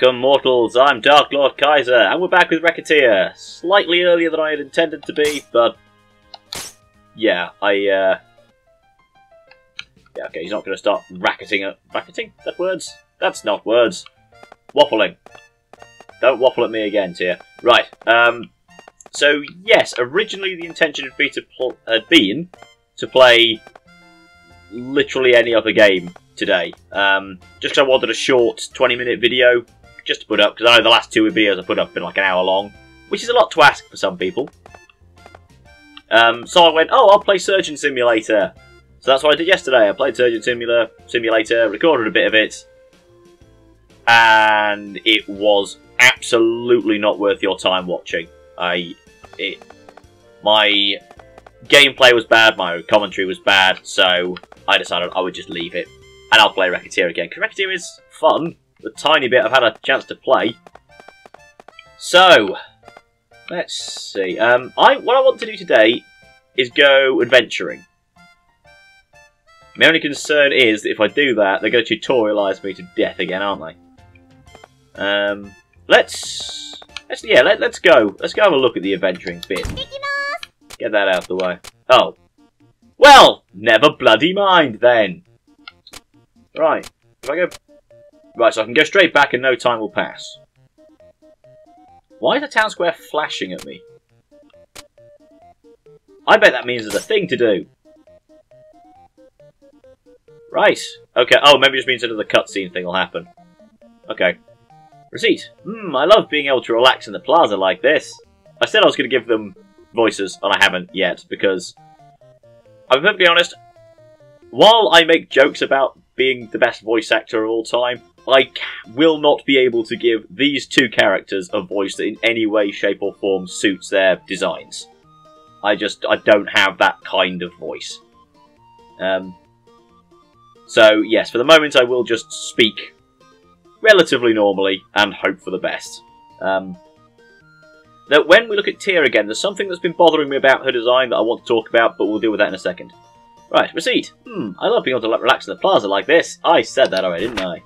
Welcome, mortals. I'm Darklord Kaiser, and we're back with Recettear. Slightly earlier than I had intended to be, but yeah, I uh, yeah, okay. He's not going to start racketing. At... Racketing? Is that words? That's not words. Waffling. Don't waffle at me again, Tia. Right. Um. So yes, originally the intention had to, had been to play literally any other game today. Um, just I wanted a short 20 minute video just to put up, because I know the last two videos I put up have been like an hour long, which is a lot to ask for some people. Um, so I went, oh, I'll play Surgeon Simulator. So that's what I did yesterday. I played Surgeon Simulator, Simulator, recorded a bit of it, and it was absolutely not worth your time watching. I, it, my gameplay was bad, my commentary was bad, so I decided I would just leave it and I'll play Recettear again, because Recettear is fun. The tiny bit I've had a chance to play. So, let's see. Um, I What I want to do today is go adventuring. My only concern is that if I do that, they're going to tutorialise me to death again, aren't they? Um, let's... let's yeah, let, let's go. Let's go have a look at the adventuring bit. Get that out of the way. Oh. Well, never bloody mind then. Right. If I go... Right, so I can go straight back and no time will pass. Why is the town square flashing at me? I bet that means there's a thing to do. Right. Okay. Oh, maybe it just means another cutscene thing will happen. Okay. Receipt. Hmm, I love being able to relax in the plaza like this. I said I was going to give them voices, and I haven't yet, because... I'm perfectly honest, while I make jokes about being the best voice actor of all time, I will not be able to give these two characters a voice that in any way, shape or form suits their designs. I just, I don't have that kind of voice. Um, so, yes, for the moment I will just speak relatively normally and hope for the best. Um, now, when we look at Tia again, there's something that's been bothering me about her design that I want to talk about, but we'll deal with that in a second. Right, receipt. Hmm, I love being able to relax in the plaza like this. I said that already, didn't I?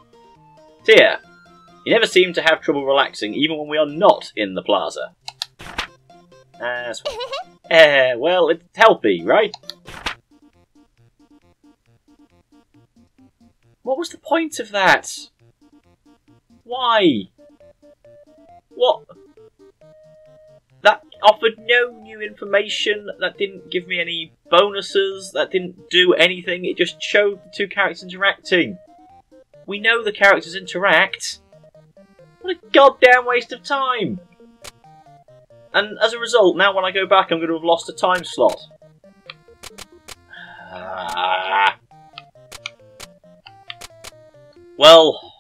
Tia, you never seem to have trouble relaxing even when we are not in the plaza. As eh, well, it's healthy, right? What was the point of that? Why? What? That offered no new information, that didn't give me any bonuses, that didn't do anything, it just showed the two characters interacting. We know the characters interact. What a goddamn waste of time! And as a result, now when I go back I'm going to have lost a time slot. Well,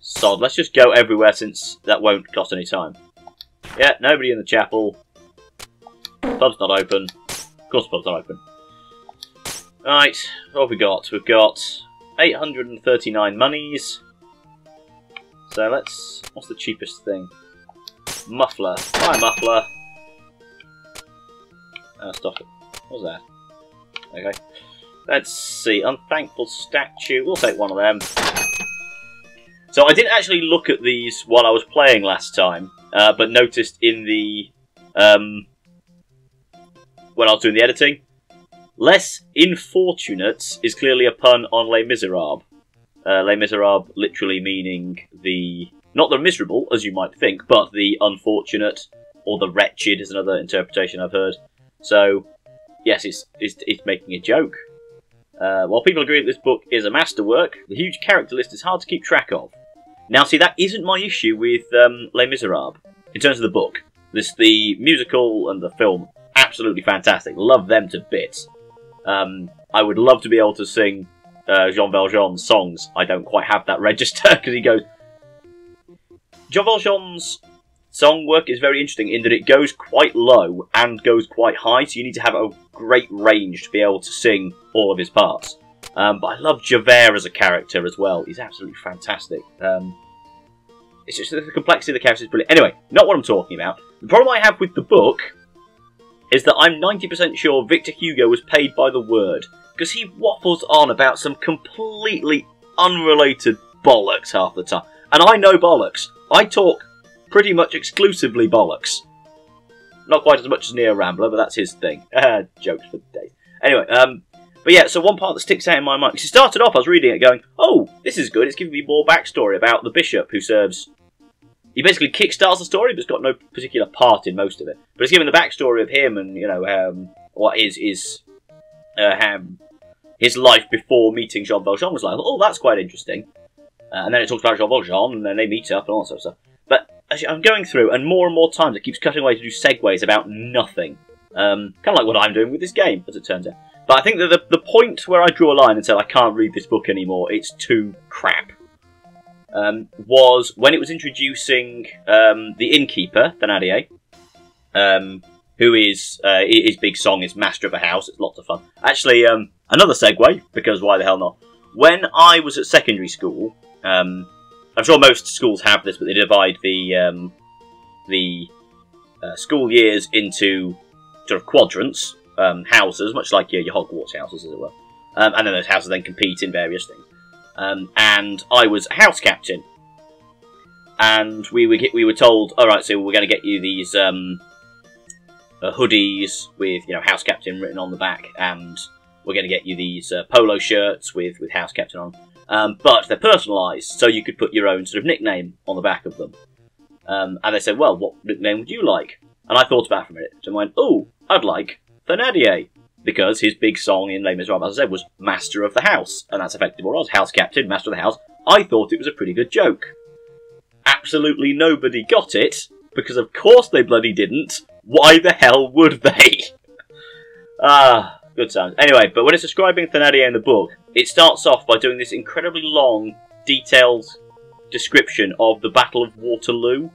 sod, let's just go everywhere since that won't cost any time. Yeah, nobody in the chapel. Pub's not open. Of course pub's not open. Right, what have we got? We've got 839 monies. So let's... What's the cheapest thing? Muffler. Buy muffler. Oh, stop it. What's that? Okay. Let's see. Unthankful statue. We'll take one of them. So I didn't actually look at these while I was playing last time uh, but noticed in the um, when I was doing the editing, less infortunate is clearly a pun on Les Miserables. Uh, Les Miserables literally meaning the not the miserable as you might think, but the unfortunate or the wretched is another interpretation I've heard. So yes, it's it's, it's making a joke. Uh, while people agree that this book is a masterwork, the huge character list is hard to keep track of. Now, see, that isn't my issue with um, Les Miserables in terms of the book. This the musical and the film, absolutely fantastic. Love them to bits. Um, I would love to be able to sing uh, Jean Valjean's songs. I don't quite have that register because he goes. Jean Valjean's song work is very interesting in that it goes quite low and goes quite high, so you need to have a great range to be able to sing all of his parts. Um, but I love Javert as a character as well. He's absolutely fantastic. Um, it's just the complexity of the character is brilliant. Anyway, not what I'm talking about. The problem I have with the book is that I'm 90% sure Victor Hugo was paid by the word. Because he waffles on about some completely unrelated bollocks half the time. And I know bollocks. I talk pretty much exclusively bollocks. Not quite as much as Neo Rambler, but that's his thing. Jokes for days. Anyway, um, but yeah, so one part that sticks out in my mind, because it started off, I was reading it going, oh, this is good, it's giving me more backstory about the bishop who serves. He basically kickstarts the story, but it's got no particular part in most of it. But it's given the backstory of him and, you know, um, what is, is, uh, um, his life before meeting Jean Valjean was like, oh, that's quite interesting. Uh, and then it talks about Jean Valjean, and then they meet up and all that sort of stuff. But I'm going through, and more and more times it keeps cutting away to do segues about nothing. Um, kind of like what I'm doing with this game, as it turns out. But I think that the, the point where I drew a line and said I can't read this book anymore, it's too crap, um, was when it was introducing um, the innkeeper, Thénardier, um, who is, uh, his big song is Master of a House, it's lots of fun. Actually, um, another segue, because why the hell not? When I was at secondary school, um, I'm sure most schools have this, but they divide the um, the uh, school years into sort of quadrants, houses, much like your, your Hogwarts houses, as it were. And then those houses then compete in various things. Um, and I was house captain, and we were we were told, all right, so we're going to get you these um, uh, hoodies with you know house captain written on the back, and we're going to get you these uh, polo shirts with with house captain on. Um, but they're personalised, so you could put your own sort of nickname on the back of them. Um, and they said, well, what nickname would you like? And I thought about it for a minute, and went, oh, I'd like Thénardier. Because his big song in Les Miserables, as I said, was Master of the House. And that's effectively what I was, House Captain, Master of the House. I thought it was a pretty good joke. Absolutely nobody got it, because of course they bloody didn't. Why the hell would they? ah, good sounds. Anyway, but when it's describing Thénardier in the book, it starts off by doing this incredibly long, detailed description of the Battle of Waterloo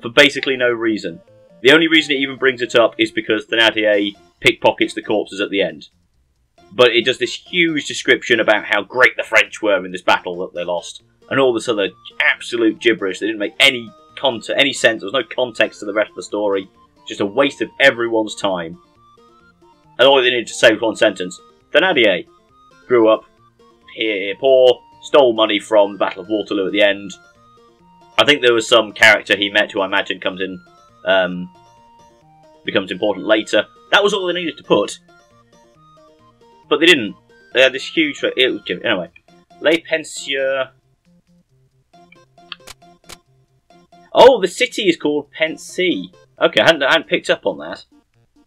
for basically no reason. The only reason it even brings it up is because Thénardier pickpockets the corpses at the end. But it does this huge description about how great the French were in this battle that they lost, and all this other absolute gibberish that didn't make any content, any sense. There was no context to the rest of the story. Just a waste of everyone's time. And all they needed to say was one sentence: Thénardier grew up here, poor, stole money from the Battle of Waterloo at the end. I think there was some character he met who I imagine comes in um, becomes important later. That was all they needed to put. But they didn't. They had this huge... It was, anyway. Les Pensieurs... Oh, the city is called Pensée. Okay, I hadn't, I hadn't picked up on that.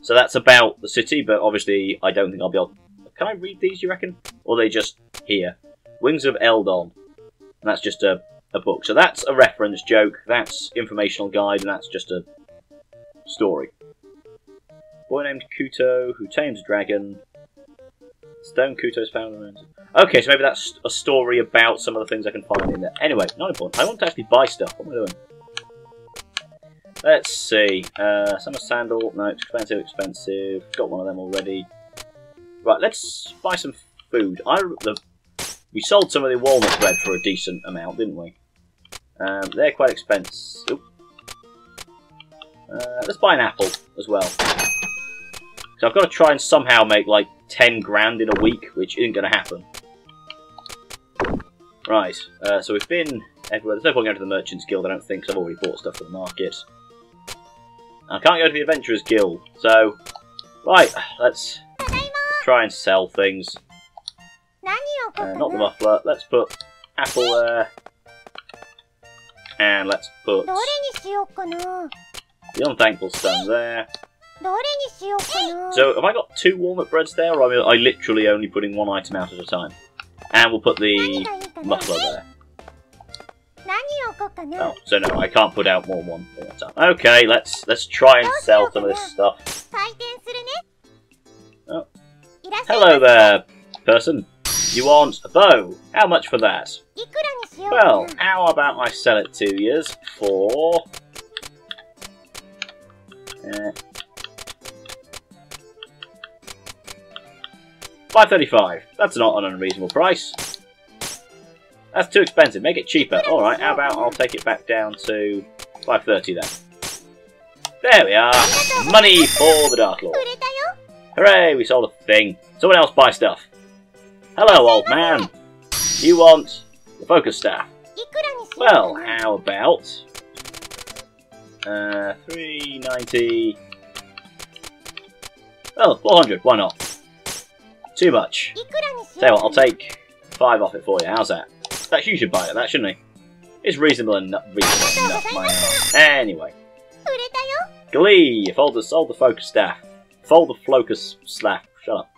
So that's about the city, but obviously I don't think I'll be able... Can I read these, you reckon? Or they just here? Wings of Eldon. And that's just a, a book. So that's a reference joke, that's informational guide, and that's just a story. Boy named Kuto who tames a dragon. Stone Kuto's found the Okay, so maybe that's a story about some of the things I can find in there. Anyway, not important. I want to actually buy stuff. What am I doing? Let's see. Uh, summer sandal. No, expensive, expensive. Got one of them already. Right, let's buy some food. I the, we sold some of the walnut bread for a decent amount, didn't we? Um, they're quite expensive. Uh, let's buy an apple as well. So I've got to try and somehow make like 10 grand in a week, which isn't going to happen. Right, uh, so we've been everywhere. There's no point going to the Merchants Guild, I don't think, because I've already bought stuff for the market. I can't go to the Adventurers Guild, so... Right, let's, let's try and sell things. Uh, not the muffler. Let's put apple there. And let's put the unthankful stone there. So, have I got two walnut breads there, or am I literally only putting one item out at a time? And we'll put the muffler there. Oh, so no, I can't put out more than one thing at a time. Okay, let's let's try and sell some of this stuff. Oh. Hello there, person. You want a bow? How much for that? Well, how about I sell it to you for... Uh, 535. That's not an unreasonable price. That's too expensive. Make it cheaper. Alright, how about I'll take it back down to 530 then. There we are. Money for the Dark Lord. Hooray, we sold a thing. Someone else buy stuff. Hello, old man. You want the focus staff. Well, how about uh, 390? Oh, 400. Why not? Too much. Tell what, I'll take five off it for you. How's that? That you should buy it, that shouldn't he? It's reasonable enough. Reasonable enough my anyway. Glee! Fold the, sold the focus staff. Fold the focus staff. Shut up.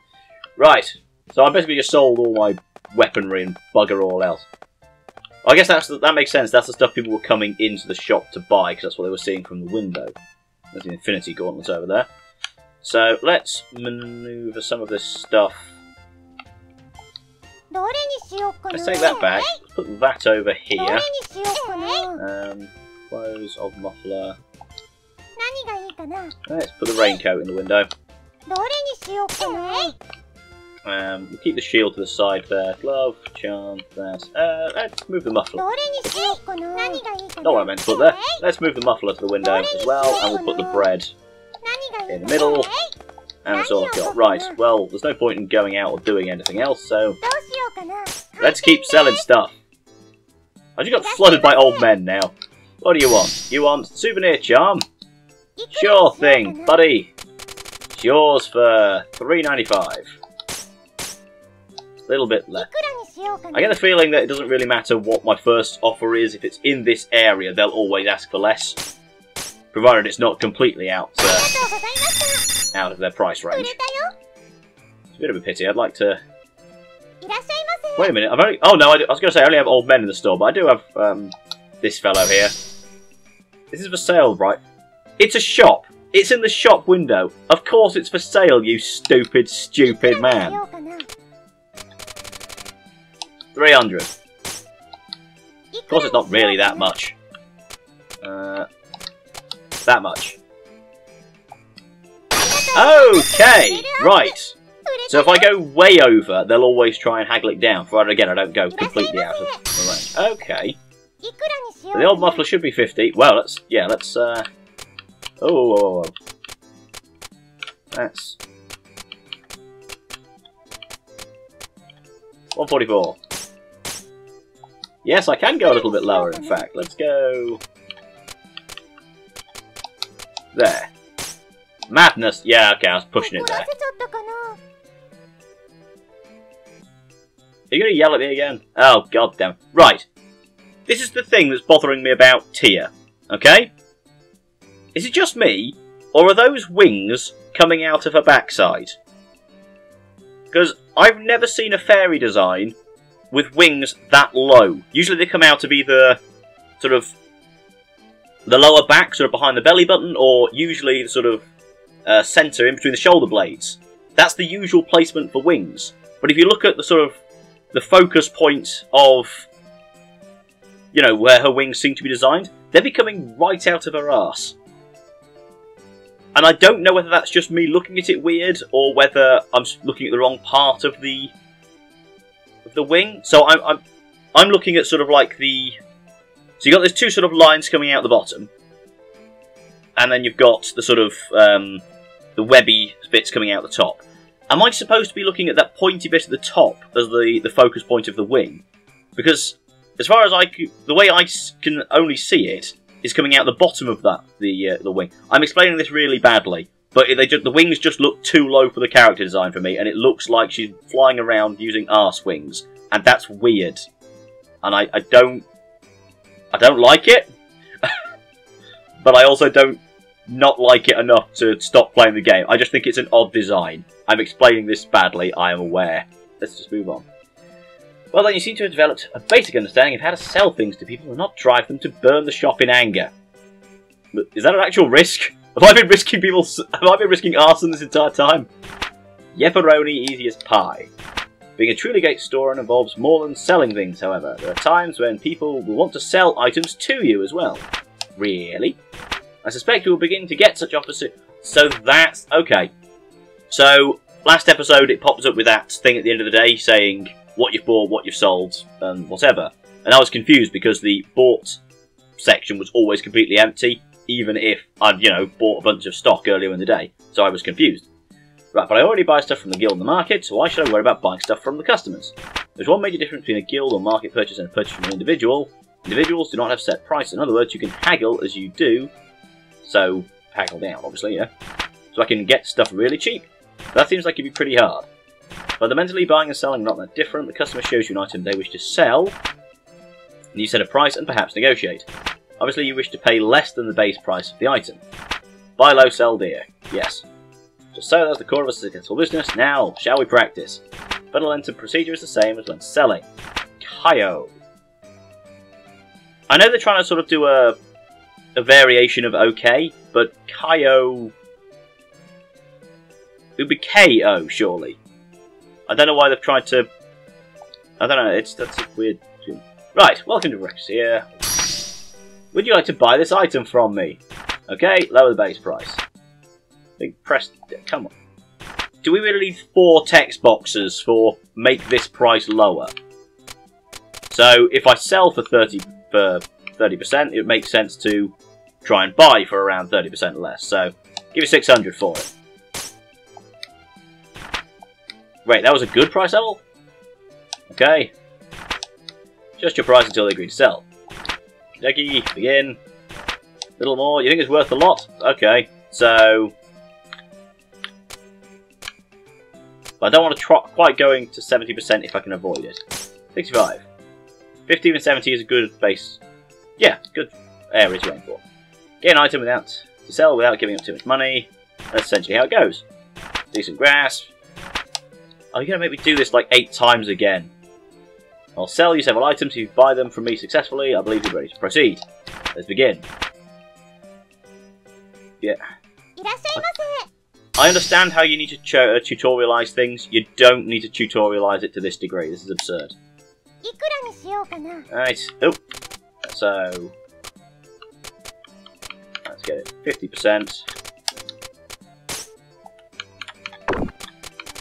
Right. So I basically just sold all my weaponry and bugger all else. I guess that's that makes sense. That's the stuff people were coming into the shop to buy because that's what they were seeing from the window. There's the Infinity Gauntlet over there. So let's maneuver some of this stuff. Let's take that back. Put that over here. Um, clothes of muffler. Let's put the raincoat in the window. Um, we'll keep the shield to the side there. Glove, charm, that. Uh, let's move the muffler. Not what I meant to put there. Let's move the muffler to the window as well, and we'll put the bread in the middle, and it's all got Right, well, there's no point in going out or doing anything else, so let's keep selling stuff. I just got flooded by old men now. What do you want? You want souvenir charm? Sure thing, buddy. It's yours for three ninety-five. A little bit less. I get the feeling that it doesn't really matter what my first offer is. If it's in this area, they'll always ask for less provided it's not completely out uh, out of their price range. It's a bit of a pity. I'd like to. Wait a minute. I've only. Oh no, I, do... I was going to say I only have old men in the store, but I do have um, this fellow here. This is for sale, right? It's a shop. It's in the shop window. Of course, it's for sale. You stupid, stupid man. Three hundred. Of course, it's not really that much. Uh, that much. Okay, right. So if I go way over, they'll always try and haggle it down. For again, I don't go completely out of the way. Okay. The old muffler should be 50. Well, let's yeah, let's uh. Oh, that's 144. Yes, I can go a little bit lower. In fact, let's go there. Madness! Yeah, okay, I was pushing it there. Are you gonna yell at me again? Oh, god damn. Right. This is the thing that's bothering me about Tia, okay? Is it just me, or are those wings coming out of her backside? Because I've never seen a fairy design with wings that low. Usually they come out of either sort of the lower back, sort of behind the belly button, or usually the sort of uh, centre in between the shoulder blades. That's the usual placement for wings. But if you look at the sort of the focus point of you know where her wings seem to be designed, they're becoming right out of her ass. And I don't know whether that's just me looking at it weird or whether I'm looking at the wrong part of the of the wing. So I'm I'm I'm looking at sort of like the so you've got those two sort of lines coming out the bottom, and then you've got the sort of um, the webby bits coming out the top. Am I supposed to be looking at that pointy bit at the top as the, the focus point of the wing? Because as far as I the way I can only see it is coming out the bottom of that the uh, the wing. I'm explaining this really badly, but they just, the wings just look too low for the character design for me, and it looks like she's flying around using arse wings, and that's weird. And I, I don't I don't like it, but I also don't not like it enough to stop playing the game. I just think it's an odd design. I'm explaining this badly, I am aware. Let's just move on. Well then, you seem to have developed a basic understanding of how to sell things to people and not drive them to burn the shop in anger. Is that an actual risk? Have I been risking people? Have I been risking arson this entire time? Yepperoni easy as pie. Being a truly great store involves more than selling things, however. There are times when people will want to sell items to you as well. Really? I suspect you will begin to get such offers. soon. So that's okay. So last episode, it pops up with that thing at the end of the day saying what you've bought, what you've sold, and whatever. And I was confused because the bought section was always completely empty, even if I'd you know bought a bunch of stock earlier in the day. So I was confused. Right, but I already buy stuff from the guild and the market, so why should I worry about buying stuff from the customers? There's one major difference between a guild or market purchase and a purchase from an individual. Individuals do not have set price. In other words, you can haggle as you do. So, haggle down, obviously, yeah. So I can get stuff really cheap. That seems like it'd be pretty hard. Fundamentally, buying and selling are not that different. The customer shows you an item they wish to sell, and you set a price and perhaps negotiate. Obviously, you wish to pay less than the base price of the item. Buy low, sell dear. Yes. Just so that's the core of a successful business. Now, shall we practice? Fundamental procedure is the same as when selling. Kaio. I know they're trying to sort of do a a variation of OK, but Kaio it would be KO, surely. I don't know why they've tried to. I don't know. It's that's a weird. Right. Welcome to Rex here. Would you like to buy this item from me? Okay. Lower the base price. Big press. Come on. Do we really need four text boxes for make this price lower? So if I sell for thirty for thirty percent, it makes sense to try and buy for around thirty percent less. So give you six hundred for it. Wait, that was a good price level? Okay. Just your price until they agree to sell. Jackie, begin. Little more. You think it's worth a lot? Okay. So... But I don't want to try quite going to 70% if I can avoid it. 65. 50 and 70 is a good base. Yeah, good area to aim for. Get an item without to sell without giving up too much money. That's essentially how it goes. Decent grasp. are you going to make me do this like eight times again? I'll sell you several items if you buy them from me successfully. I believe you're ready to proceed. Let's begin. Yeah. Understand how you need to uh, tutorialize things. You don't need to tutorialize it to this degree. This is absurd. Right. Oh. So. Let's get it. 50%.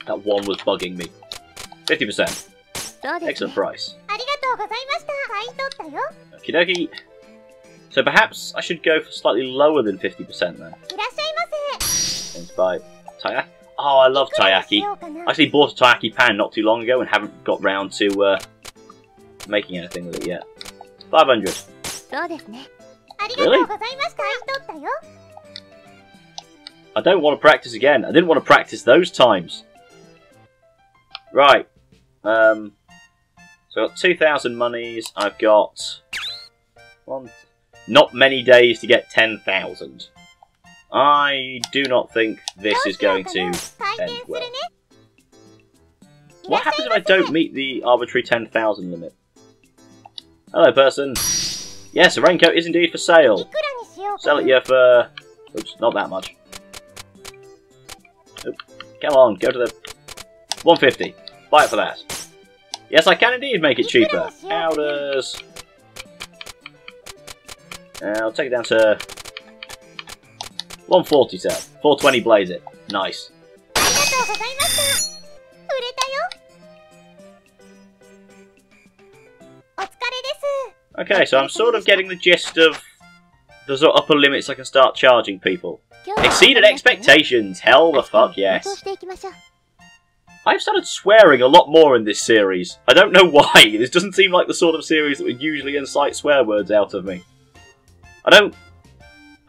That one was bugging me. 50%. Excellent price. Okie dokie. So perhaps I should go for slightly lower than 50% then. By Taiyaki. Oh, I love Taiyaki. I actually bought a Taiyaki pan not too long ago and haven't got round to uh, making anything with it yet. 500. Really? I don't want to practice again. I didn't want to practice those times. Right. Um, so I've got 2,000 monies. I've got... One, not many days to get 10,000. I do not think this is going to end well. What happens if I don't meet the arbitrary 10,000 limit? Hello, person. Yes, a raincoat is indeed for sale. Sell it here for... Oops, not that much. Oop. Come on, go to the 150. Buy it for that. Yes, I can indeed make it cheaper. Powders. I'll take it down to 140 sell. 420 blaze it. Nice. Okay, so I'm sort of getting the gist of the sort of upper limits I can start charging people. Exceeded expectations! Hell the fuck yes. I've started swearing a lot more in this series. I don't know why. This doesn't seem like the sort of series that would usually incite swear words out of me. I don't...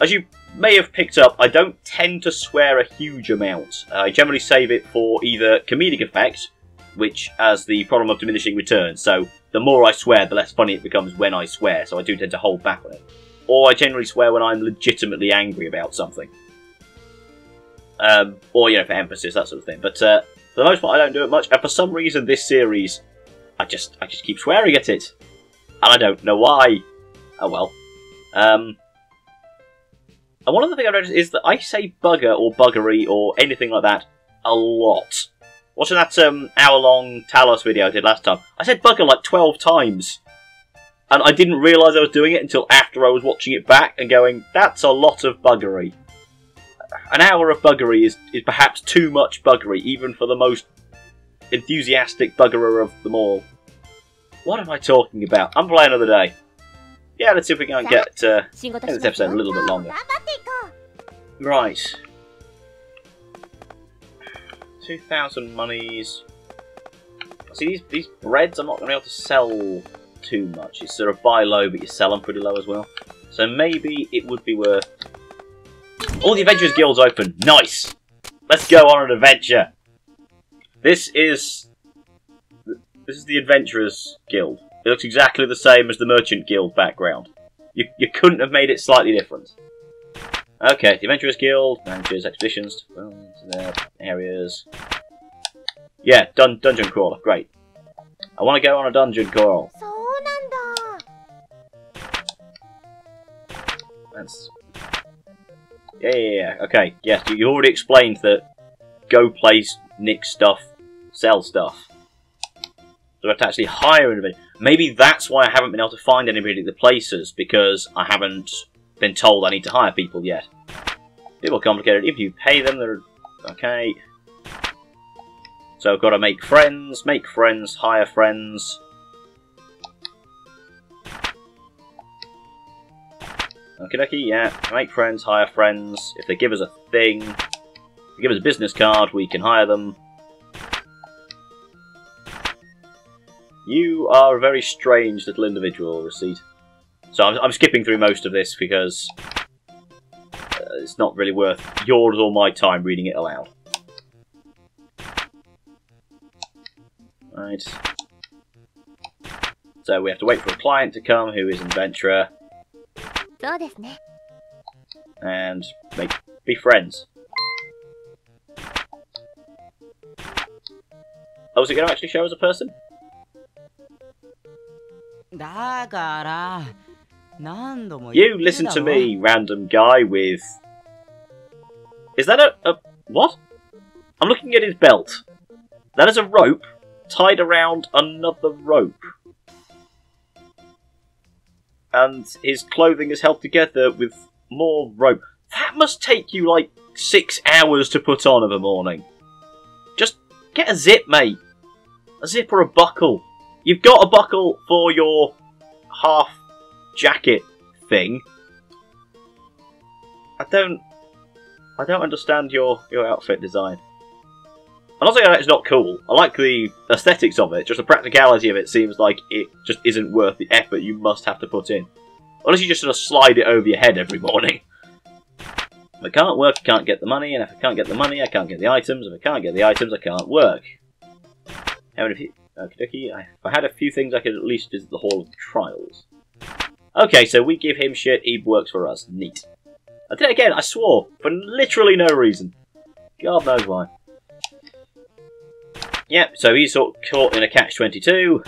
As you may have picked up, I don't tend to swear a huge amount. Uh, I generally save it for either comedic effect, which has the problem of diminishing returns, so the more I swear, the less funny it becomes when I swear, so I do tend to hold back on it. Or I generally swear when I'm legitimately angry about something. Um, or, you know, for emphasis, that sort of thing. But, uh, for the most part, I don't do it much, and for some reason, this series, I just, I just keep swearing at it, and I don't know why. Oh well. Um, and one other thing I've noticed is that I say bugger or buggery or anything like that a lot. Watching that um, hour-long Talos video I did last time, I said bugger like 12 times. And I didn't realise I was doing it until after I was watching it back and going, that's a lot of buggery an hour of buggery is, is perhaps too much buggery, even for the most enthusiastic buggerer of them all. What am I talking about? I'm playing another day. Yeah, let's see if we can get uh, this episode a little bit longer. Right. 2,000 monies. See, these, these breads I'm not going to be able to sell too much. It's sort of buy low, but you sell them pretty low as well. So maybe it would be worth... All the Adventurers Guild's open. Nice! Let's go on an adventure! This is... This is the Adventurers Guild. It looks exactly the same as the Merchant Guild background. You, you couldn't have made it slightly different. Okay, the Adventurers Guild, Adventurers Expeditions, their areas. Yeah, dun dungeon crawler, great. I want to go on a dungeon crawl. That's... Yeah, yeah, yeah, okay, yes, you, you already explained that go place, nick stuff, sell stuff. So I have to actually hire anybody. Maybe that's why I haven't been able to find anybody at the places, because I haven't been told I need to hire people yet. People are complicated. If you pay them, they're okay. So I've got to make friends, make friends, hire friends. Okay, okay, yeah. Make friends, hire friends. If they give us a thing, if they give us a business card, we can hire them. You are a very strange little individual, Receipt. So I'm, I'm skipping through most of this because uh, it's not really worth yours or my time reading it aloud. Right. So we have to wait for a client to come who is an adventurer そうですね and make be friends. Oh, is it going to actually show as a person? だから何度も You listen to me, random guy with. Is that a, a what? I'm looking at his belt. That is a rope tied around another rope. And his clothing is held together with more rope. That must take you like six hours to put on of a morning. Just get a zip, mate. A zip or a buckle. You've got a buckle for your half jacket thing. I don't. I don't understand your your outfit design. I'm not saying it's not cool. I like the aesthetics of it. Just the practicality of it seems like it just isn't worth the effort you must have to put in. Unless you just sort of slide it over your head every morning. If I can't work, I can't get the money, and if I can't get the money, I can't get the items. If I can't get the items, I can't work. How many? Okie dokie. I had a few things, I could at least visit the Hall of Trials. Okay, so we give him shit, he works for us. Neat. I did it again, I swore, for literally no reason. God knows why. Yep, so he's sort of caught in a catch-22.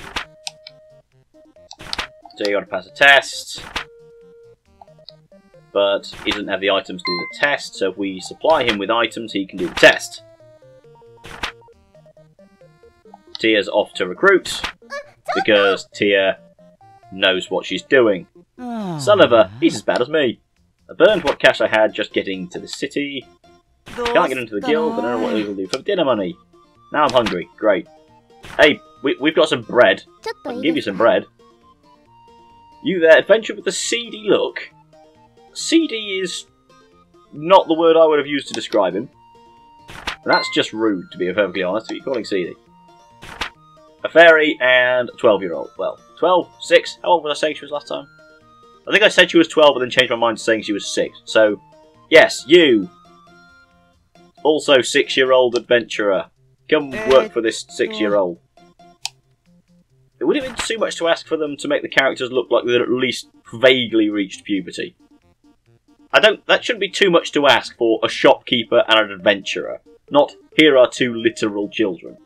So you gotta pass a test. But he doesn't have the items to do the test, so if we supply him with items, he can do the test. Tia's off to recruit, uh, because Tia knows what she's doing. Oh, Son of a, he's as bad as me. I burned what cash I had just getting to the city. Can't get into the guild, I don't know what we will do for dinner money. Now I'm hungry, great. Hey, we, have got some bread. I can give you some bread. You there, adventure with the seedy look. Seedy is not the word I would have used to describe him. That's just rude, to be perfectly honest, but you're calling seedy. A fairy and a 12-year-old. Well, 12, 6, how old was I saying she was last time? I think I said she was 12 and then changed my mind to saying she was 6. So, yes, you. Also, 6 year old adventurer. Come work for this 6 year old. It would have been too much to ask for them to make the characters look like they'd at least vaguely reached puberty. I don't. That shouldn't be too much to ask for a shopkeeper and an adventurer. Not here are two literal children.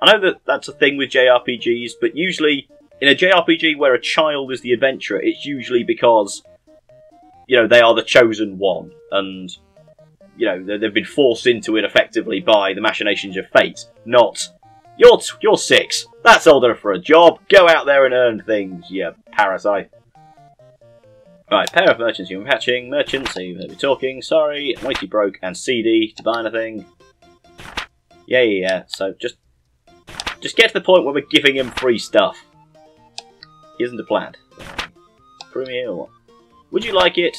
I know that that's a thing with JRPGs, but usually in a JRPG where a child is the adventurer, it's usually because you know they are the chosen one, and you know they- they've been forced into it effectively by the machinations of fate. Not you're t- you're six. That's old enough for a job. Go out there and earn things, you parasite. Right, pair of merchants you're patching. Merchants, you may be talking. Sorry, Mighty broke and CD to buy anything. Yeah, yeah, yeah. So just just get to the point where we're giving him free stuff. Isn't a plan. Here? Would you like it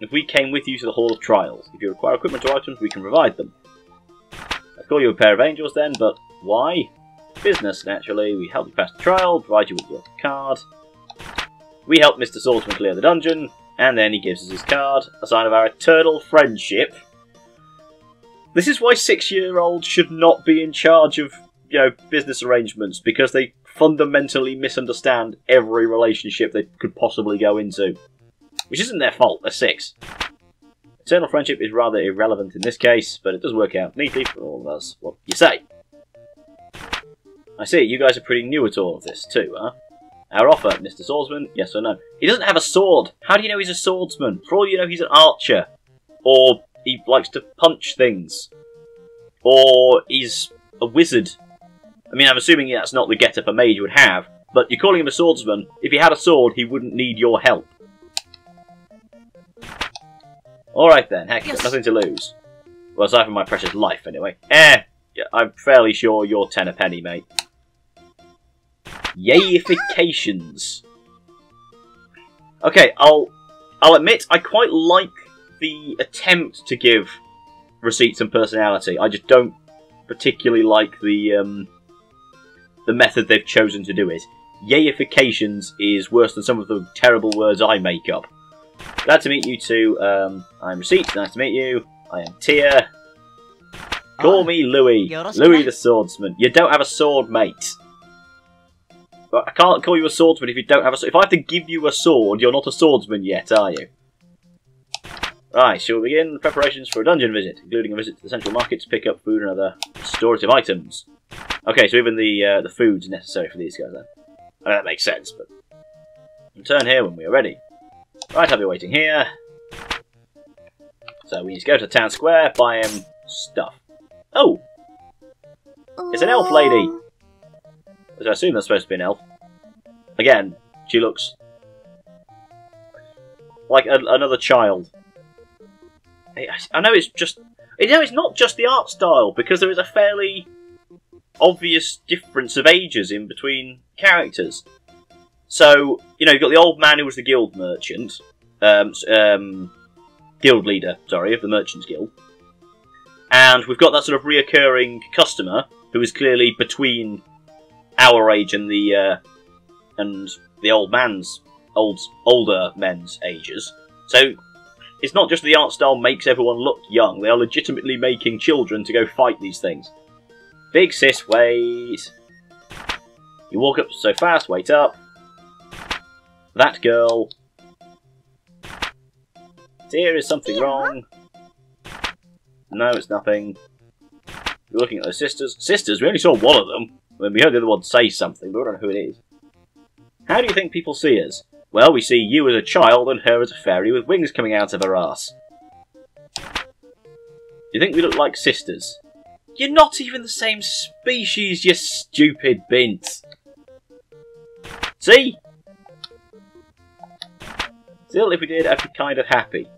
if we came with you to the Hall of Trials? If you require equipment or items, we can provide them. I'd call you a pair of angels then, but why? Business, naturally. We help you pass the trial, provide you with your card. We help Mr. Swordsman clear the dungeon, and then he gives us his card, a sign of our eternal friendship. This is why six-year-olds should not be in charge of, you know, business arrangements because they fundamentally misunderstand every relationship they could possibly go into, which isn't their fault. They're six. Eternal friendship is rather irrelevant in this case, but it does work out neatly for all of us. What you say? I see. You guys are pretty new at all of this too, huh? Our offer, Mr. Swordsman, yes or no? He doesn't have a sword. How do you know he's a swordsman? For all you know, he's an archer. Or he likes to punch things. Or he's a wizard. I mean, I'm assuming that's not the get-up a mage would have, but you're calling him a swordsman. If he had a sword, he wouldn't need your help. Alright then, heck, Yes. nothing to lose. Well, aside from my precious life, anyway. Eh, I'm fairly sure you're ten a penny, mate. Yayifications. Okay, I'll I'll admit I quite like the attempt to give receipts and personality. I just don't particularly like the um, the method they've chosen to do it. Yayifications is worse than some of the terrible words I make up. Glad to meet you two. Um, I'm Receipt. Nice to meet you. I am Tia. Call Ah, me Louie. Louie the swordsman. You don't have a sword, mate. But I can't call you a swordsman if you don't have a sword. If I have to give you a sword, you're not a swordsman yet, are you? Right, so we'll begin preparations for a dungeon visit, including a visit to the central market to pick up food and other restorative items. Okay, so even the uh, the food's necessary for these guys then. I know that makes sense, but return here when we are ready. Right, I'll be waiting here. So we need to go to the town square, buy him stuff. Oh, It's an elf lady. I assume that's supposed to be an elf. Again, she looks like a, another child. I, know it's just. You know, it's not just the art style because there is a fairly obvious difference of ages in between characters. So you know, you've got the old man who was the guild merchant, um, um, guild leader, sorry, of the merchants guild, and we've got that sort of reoccurring customer who is clearly between our age and the uh, and the old man's old older men's ages. So it's not just the art style makes everyone look young; they are legitimately making children to go fight these things. Big sis, wait. You walk up so fast. Wait up. That girl. Dear, is something wrong? No, it's nothing. You're looking at those sisters. Sisters? We only saw one of them. When we heard the other one say something, but we don't know who it is. How do you think people see us? Well, we see you as a child and her as a fairy with wings coming out of her ass. You think we look like sisters? You're not even the same species, you stupid bint. See? Still, if we did, I'd be kind of happy.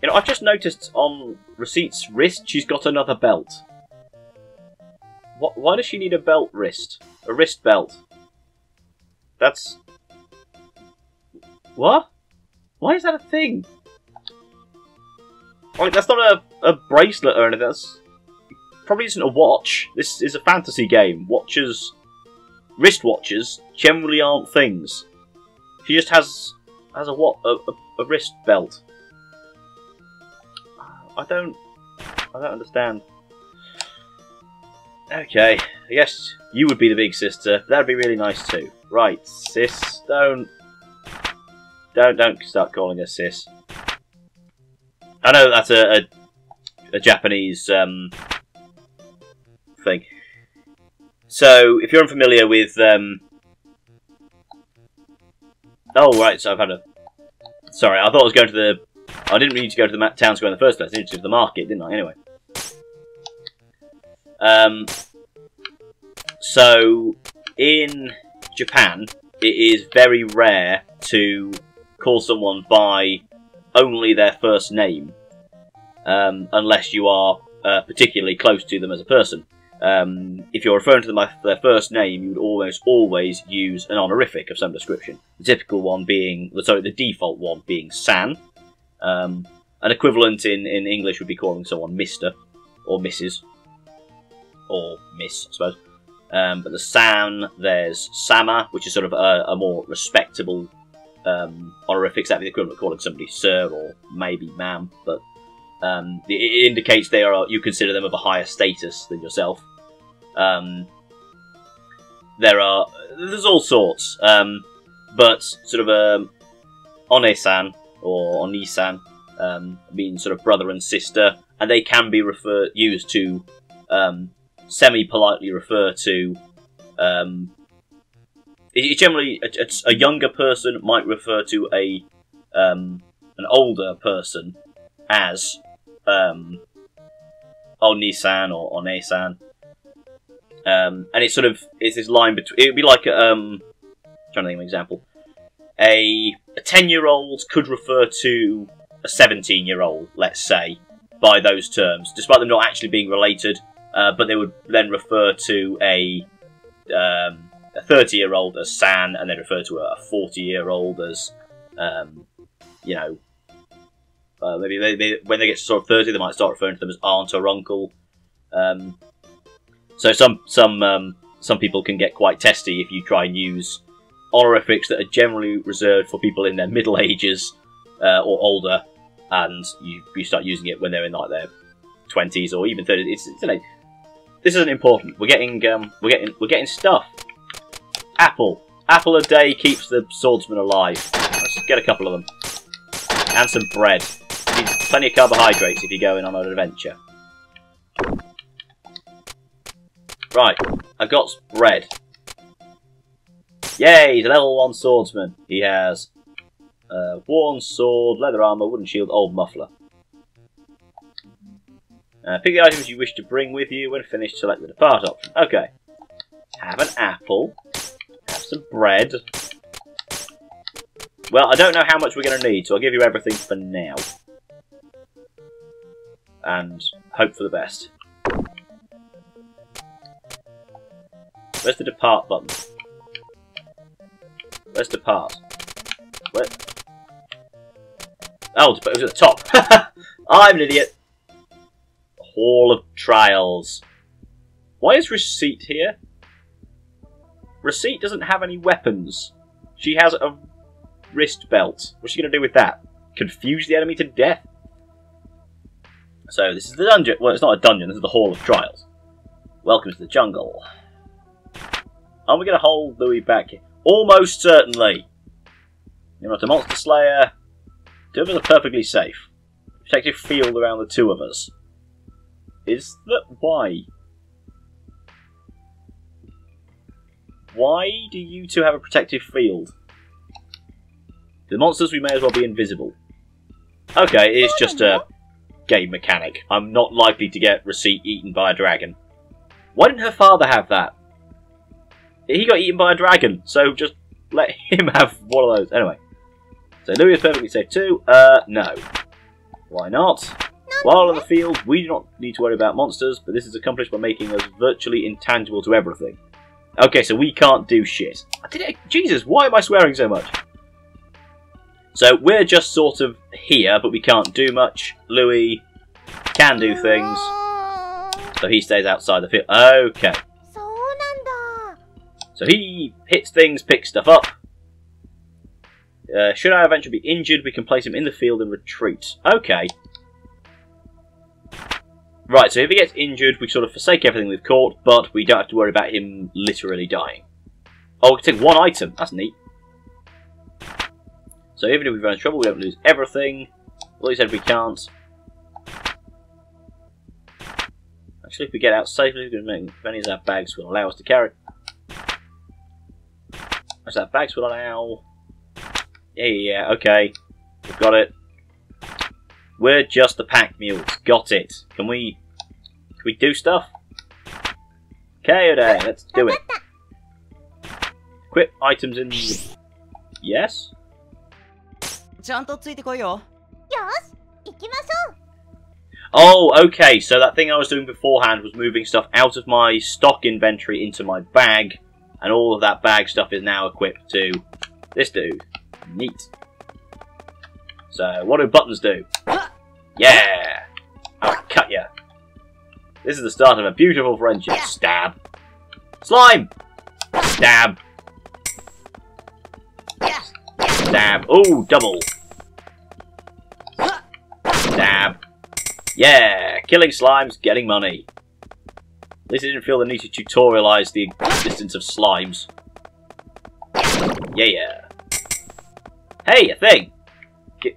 You know, I've just noticed on Receipt's wrist, she's got another belt. What, why does she need a belt wrist? A wrist belt? That's... What? Why is that a thing? Like, that's not a, a bracelet or anything. That's probably isn't a watch. This is a fantasy game. Watches, wristwatches generally aren't things. She just has has a what a, a, a wrist belt. I don't I don't understand. Okay, I guess you would be the big sister. That'd be really nice too. Right, sis, don't don't don't start calling her sis. I know that's a a, a Japanese um, thing. So if you're unfamiliar with um, oh right, so I've had a sorry, I thought I was going to the I didn't need to go to the town square in the first place. I needed to go to the market, didn't I? Anyway. Um, so, in Japan, it is very rare to call someone by only their first name, um, unless you are uh, particularly close to them as a person. Um, if you're referring to them by their first name, you would almost always use an honorific of some description. The typical one being, sorry, the default one being San. Um, an equivalent in, in English would be calling someone Mister or Mrs. or Miss, I suppose. Um, but the San, there's Sama, which is sort of a, a more respectable um, honorifics. That'd be the equivalent of calling somebody sir or maybe ma'am, but um, it, it indicates they are you consider them of a higher status than yourself. Um, there are there's all sorts, um, but sort of um, One-san or Onisan um, being sort of brother and sister, and they can be refer used to um, semi politely refer to. Um, it, it generally, a, a- a younger person might refer to a um, an older person as um, Oni-san or One-san. Um, and it's sort of it's this line between. It would be like um, trying to think of an example. A a ten year old could refer to a seventeen year old, let's say, by those terms, despite them not actually being related. Uh, but they would then refer to a um, a thirty year old as San, and they refer to a forty year old as um, you know. Uh, maybe they, they, when they get to sort of thirty, they might start referring to them as aunt or uncle. Um, so some some um, some people can get quite testy if you try and use honorifics that are generally reserved for people in their middle ages uh, or older, and you, you start using it when they're in like their twenties or even thirties. It's, it's like, this isn't important. We're getting um, we're getting we're getting stuff. Apple, apple a day keeps the swordsman alive. Let's get a couple of them and some bread. You need plenty of carbohydrates if you're going on an adventure. Right, I've got bread. Yay, he's a level 1 swordsman. He has uh, worn sword, leather armour, wooden shield, old muffler. Uh, pick the items you wish to bring with you. When finished, select the depart option. Okay. Have an apple. Have some bread. Well, I don't know how much we're going to need, so I'll give you everything for now. And hope for the best. Where's the depart button? Where's depart? Where? Oh, it was at the top. I'm an idiot. Hall of Trials. Why is Recette here? Recette doesn't have any weapons. She has a wrist belt. What's she going to do with that? Confuse the enemy to death? So, this is the dungeon. Well, it's not a dungeon, this is the Hall of Trials. Welcome to the jungle. Are we going to hold Louie back here? Almost certainly. You're not a monster slayer. Two of us are perfectly safe. Protective field around the two of us. Is that why? Why do you two have a protective field? The monsters, we may as well be invisible. Okay, it's just a game mechanic. I'm not likely to get Recette eaten by a dragon. Why didn't her father have that? He got eaten by a dragon, so just let him have one of those. Anyway. So Louie is perfectly safe too. Uh, no. Why not? While on the field, we do not need to worry about monsters, but this is accomplished by making us virtually intangible to everything. Okay, so we can't do shit. It, Jesus, why am I swearing so much? So we're just sort of here, but we can't do much. Louie can do things, so he stays outside the field. Okay. So he hits things, picks stuff up. Uh, should I eventually be injured, we can place him in the field and retreat. Okay. Right, so if he gets injured, we sort of forsake everything we've caught, but we don't have to worry about him literally dying. Oh, we can take one item. That's neat. So even if we run into trouble, we don't lose everything. Well, he said we can't. Actually, if we get out safely, we can make many of our bags will allow us to carry. What's that? Bags will allow. Yeah, yeah, yeah, okay. We've got it. We're just the pack mules. Got it. Can we. Can we do stuff? Coyote, let's do it. Equip items in... Yes? Oh, okay, so that thing I was doing beforehand was moving stuff out of my stock inventory into my bag, and all of that bag stuff is now equipped to this dude. Neat. So, what do buttons do? Yeah! I'll cut ya. This is the start of a beautiful friendship. Stab. Slime! Stab. Stab. Oh, double. Stab. Yeah, killing slimes, getting money. At least I didn't feel the need to tutorialise the existence of slimes. Yeah, yeah. Hey, a thing! G,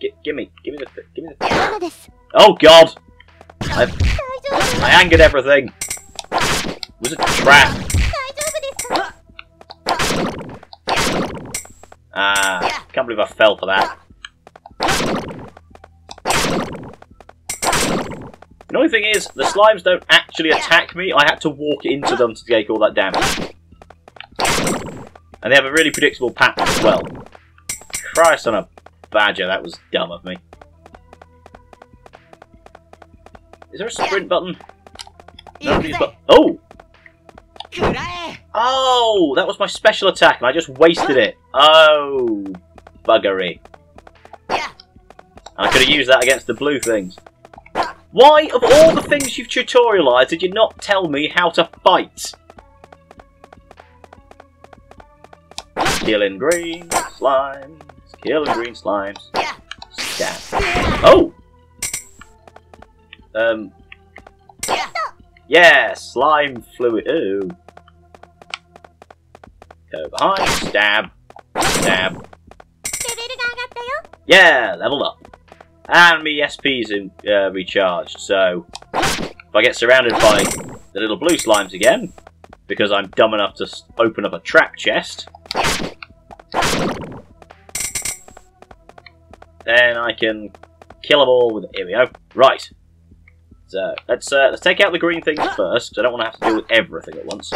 g give me, give me the, give me the. Oh God! I've, I angered everything. It was a trap. Ah, can't believe I fell for that. The only thing is, the slimes don't actually attack me. I had to walk into them to take all that damage. And they have a really predictable pattern as well. Christ on a badger, that was dumb of me. Is there a sprint yeah. button? None but oh! Oh! That was my special attack and I just wasted it. Oh! Buggery. I could have used that against the blue things. Why, of all the things you've tutorialised, did you not tell me how to fight? Killing green slimes. Killing green slimes. Stab. Oh! Um, yeah, slime fluid. Ooh. Go behind, stab, stab. Yeah, leveled up. And my SP's in, uh, recharged, so if I get surrounded by the little blue slimes again, because I'm dumb enough to open up a trap chest, then I can kill them all with... Here we go. Right. So let's uh, let's take out the green things first. I don't want to have to deal with everything at once.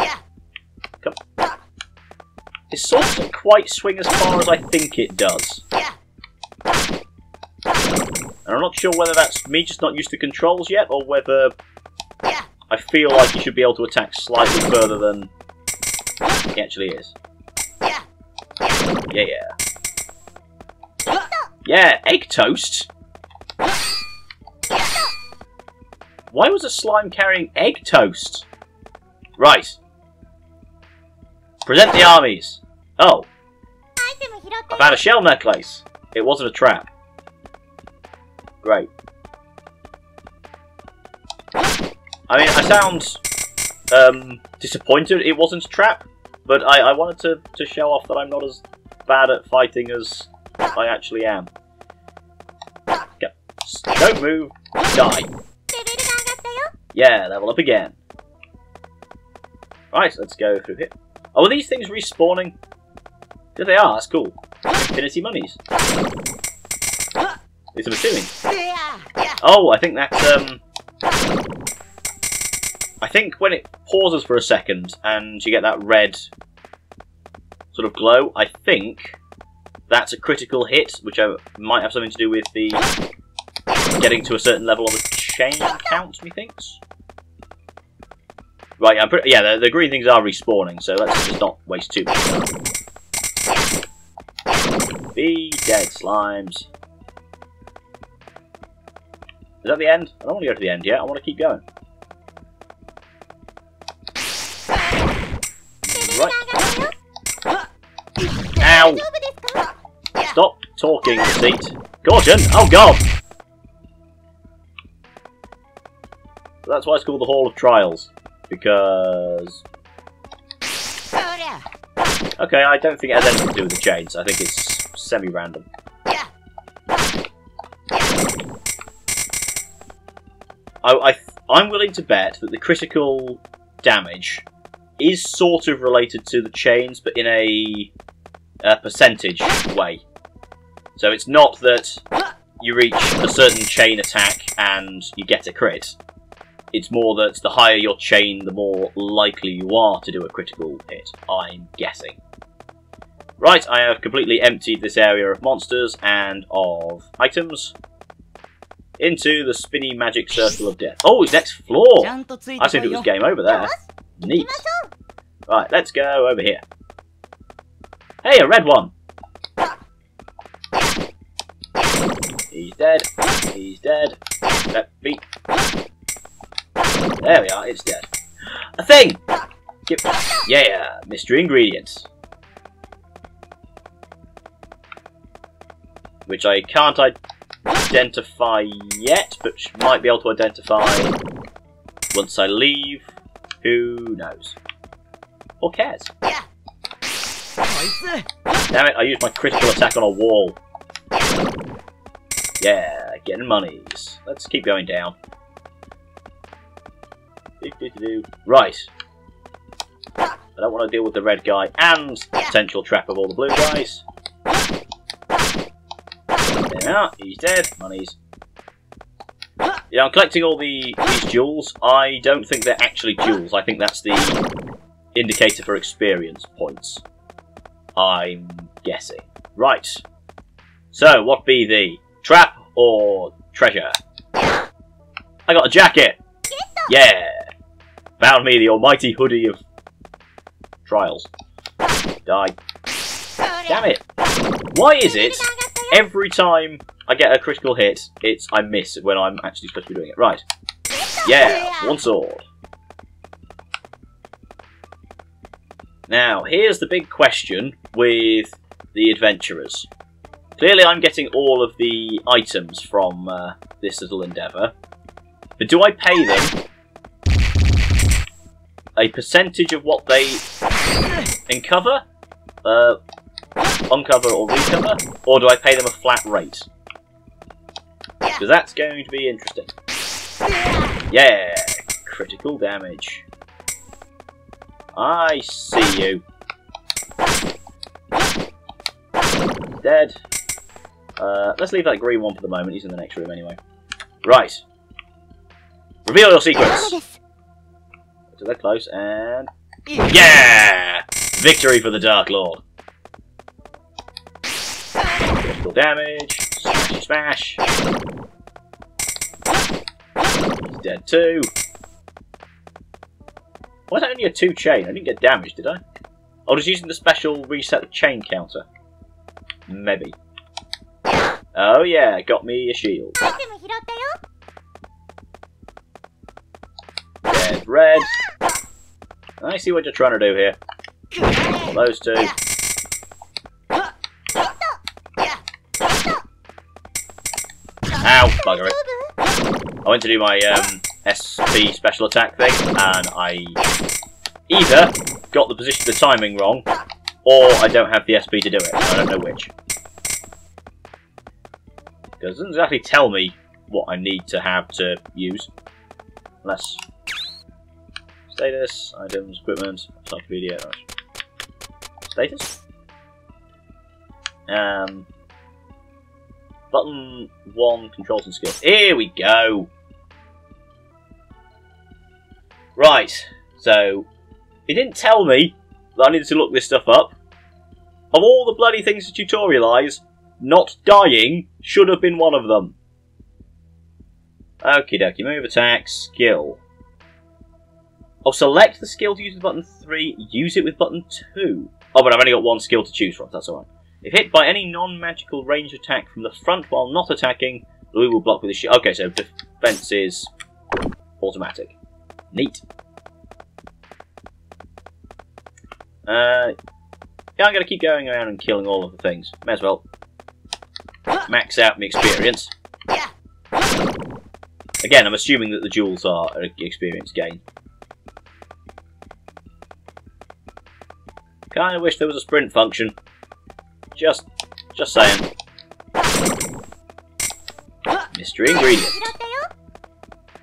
Come. His sword doesn't quite swing as far as I think it does. And I'm not sure whether that's me just not used to controls yet, or whether I feel like he should be able to attack slightly further than he actually is. Yeah, yeah. Yeah, egg toast? Why was a slime carrying egg toast? Right. Present the armies. Oh. I found a shell necklace. It wasn't a trap. Great. I mean, I sound um, disappointed it wasn't a trap, but I, I wanted to, to show off that I'm not as bad at fighting as I actually am. Go. Don't move. Die. Yeah, level up again. Right, let's go through here. Oh, are these things respawning? Yeah, they are. That's cool. Infinity monies. At least I'm assuming. Oh, I think that's um. I think when it pauses for a second and you get that red sort of glow, I think that's a critical hit, which uh, might have something to do with the getting to a certain level on the chain count, methinks. Right, I'm pretty, yeah, the, the, green things are respawning, so let's just not waste too much time. Be dead, slimes. Is that the end? I don't want to go to the end yet, I want to keep going. Right. Ow! Stop talking, seat. Caution! Oh god! That's why it's called the Hall of Trials. Because... Oh, okay, I don't think it has anything to do with the chains. I think it's semi-random. I, I, am willing to bet that the critical damage is sort of related to the chains, but in a, a percentage way. So it's not that you reach a certain chain attack and you get a crit. It's more that the higher your chain, the more likely you are to do a critical hit, I'm guessing. Right, I have completely emptied this area of monsters and of items into the spinny magic circle of death. Oh, next floor! I assumed it was game over there. Neat. Right, let's go over here. Hey, a red one! He's dead. He's dead. Let me there we are, it's dead. A thing! Yeah, mystery ingredients. Which I can't identify yet, but might be able to identify once I leave. Who knows? Or cares? Damn it, I used my critical attack on a wall. Yeah, getting monies. Let's keep going down. Right. I don't want to deal with the red guy and potential trap of all the blue guys. There are, he's dead. Money's Yeah, I'm collecting all the these jewels. I don't think they're actually jewels. I think that's the indicator for experience points. I'm guessing. Right. So, what be the trap or treasure? I got a jacket! Yeah! Found me the almighty hoodie of trials. Die. Damn it! Why is it every time I get a critical hit, it's I miss when I'm actually supposed to be doing it? Right. Yeah, one sword. Now, here's the big question with the adventurers. Clearly I'm getting all of the items from uh, this little endeavour. But do I pay them a percentage of what they uncover, uh, uncover or recover, or do I pay them a flat rate? Because that's going to be interesting. Yeah, critical damage. I see you. Dead. Uh, let's leave that green one for the moment. He's in the next room anyway. Right. Reveal your secrets. す So they're close and yeah, victory for the Dark Lord. Critical damage. Smash, smash. He's dead too. Why is that only a two chain? I didn't get damaged, did I? I was using the special reset chain counter. Maybe. Oh yeah, got me a shield. red. I see what you're trying to do here. Those two. Ow, bugger it. I went to do my um, SP special attack thing, and I either got the position, the timing wrong, or I don't have the SP to do it. I don't know which. It doesn't exactly tell me what I need to have to use. Unless Status, items, equipment, encyclopedia. Status? Um, button 1, controls and skills. Here we go! Right, so, it didn't tell me that I needed to look this stuff up. Of all the bloody things to tutorialise, not dying should have been one of them. Okie dokie, move attack, skill. Oh, select the skill to use with button 3, use it with button 2. Oh, but I've only got one skill to choose from, that's alright. If hit by any non-magical range attack from the front while not attacking, Louie will block with his shield. Okay, so defense is automatic. Neat. Uh, yeah, I'm going to keep going around and killing all of the things. May as well. Max out my experience. Again, I'm assuming that the jewels are an experience gain. Kinda wish there was a sprint function. Just, just saying. Mystery ingredient.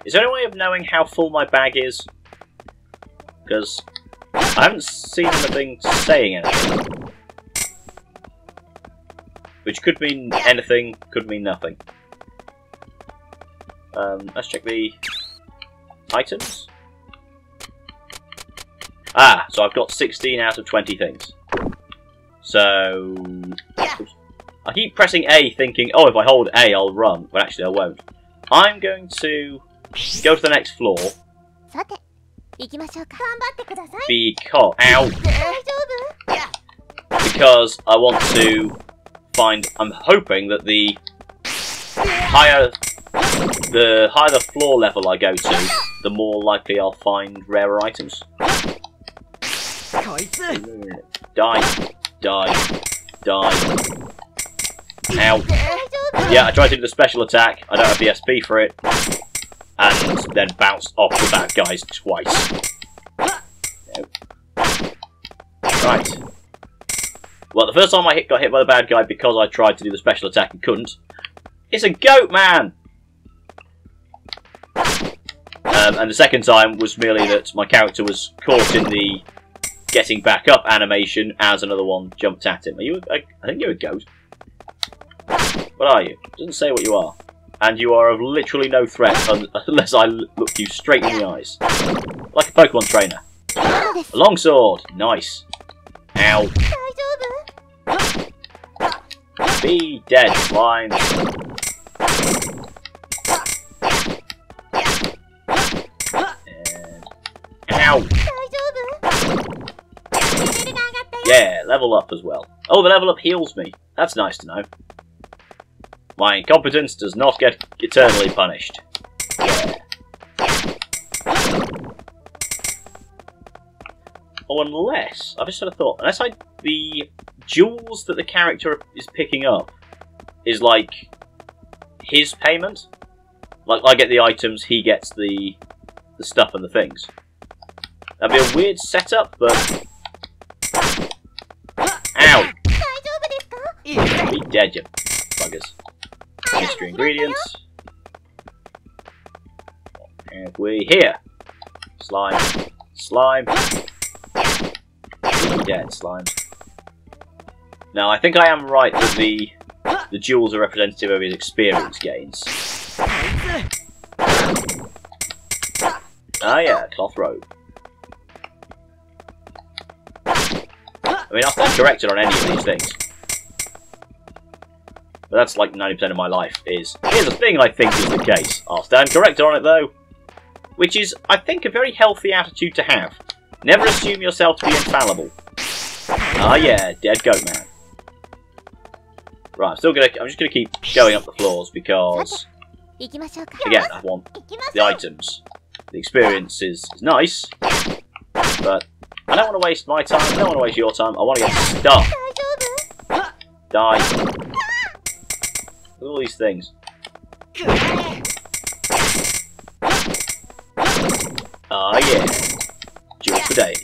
Is there any way of knowing how full my bag is? Because I haven't seen anything saying anything. Which could mean anything, could mean nothing. Um, let's check the items. Ah, so I've got 16 out of 20 things. So... I keep pressing A thinking, oh, if I hold A, I'll run. Well, actually, I won't. I'm going to go to the next floor. Because... Ow! Because I want to find... I'm hoping that the higher... The higher the floor level I go to, the more likely I'll find rarer items. Die, die, die. Ow. Yeah, I tried to do the special attack. I don't have the for it. And then bounced off the bad guys twice. Right. Well, the first time I hit, got hit by the bad guy because I tried to do the special attack and couldn't. It's a goat man! Um, and the second time was merely that my character was caught in the getting back up animation as another one jumped at him. Are you? A, I think you're a goat. What are you? Doesn't say what you are. And you are of literally no threat un unless I look you straight in the eyes. Like a Pokemon trainer. A long sword. Nice. Ow. Be dead, slime. Yeah, level up as well. Oh, the level up heals me. That's nice to know. My incompetence does not get eternally punished. Oh, unless I've just had a thought. Unless I the jewels that the character is picking up is like his payment. Like I get the items, he gets the the stuff and the things. That'd be a weird setup, but dead, you buggers. Mystery ingredients. And we here? Slime. Slime. Dead, slime. Now, I think I am right that the the jewels are representative of his experience gains. Ah, yeah, cloth robe. I mean, I'll stand corrected on any of these things. But that's like 90% of my life is, here's a thing I think is the case. I'll stand correct on it though. Which is, I think, a very healthy attitude to have. Never assume yourself to be infallible. Ah yeah, dead goat man. Right, I'm still gonna, I'm just gonna keep going up the floors because, again, I want the items. The experience is, is nice, but I don't want to waste my time, I don't want to waste your time, I want to get stuck. Die. Look at all these things. Ah, yeah. Jewel for.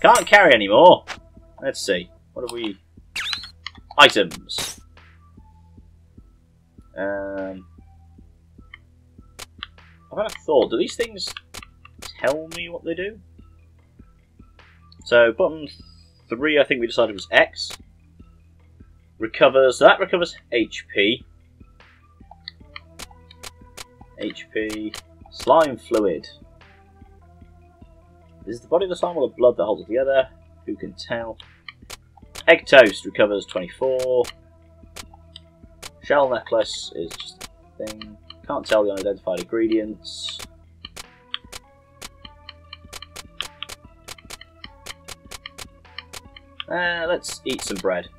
Can't carry anymore. Let's see. What are we... Items. Um... I've had a thought. Do these things tell me what they do? So, button 3 I think we decided was X. Recovers... That recovers HP. HP. Slime fluid. Is the body of the slime or the blood that holds it together? Who can tell? Egg toast recovers 24. Shell necklace is just a thing. Can't tell the unidentified ingredients. Uh, let's eat some bread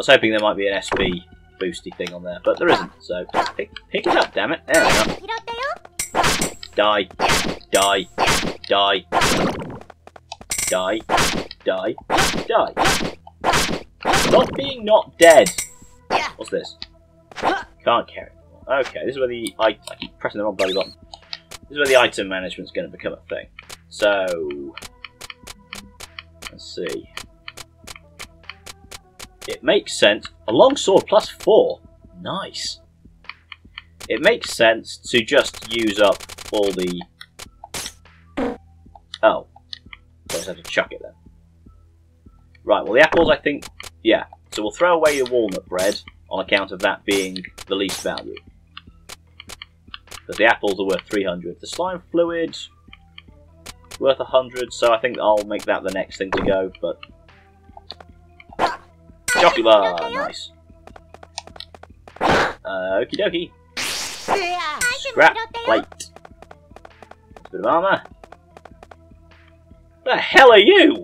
was hoping there might be an SP boosty thing on there, but there isn't, so pick, pick it up, damn it. There we go. Die. Die. Die. Die. Die. Die. Stop being not dead. What's this? Can't carry. Okay, this is where the I, I keep pressing the wrong bloody button. This is where the item management's going to become a thing. So let's see. It makes sense. A long sword plus four. Nice. It makes sense to just use up all the. Oh, I just have to chuck it then. Right. Well, the apples, I think. Yeah. So we'll throw away the walnut bread on account of that being the least value. Because the apples are worth 300. The slime fluid worth 100, so I think I'll make that the next thing to go, but... Jocular! Nice. Uh, okie dokie. Scrap plate. Bit of armor. The hell are you?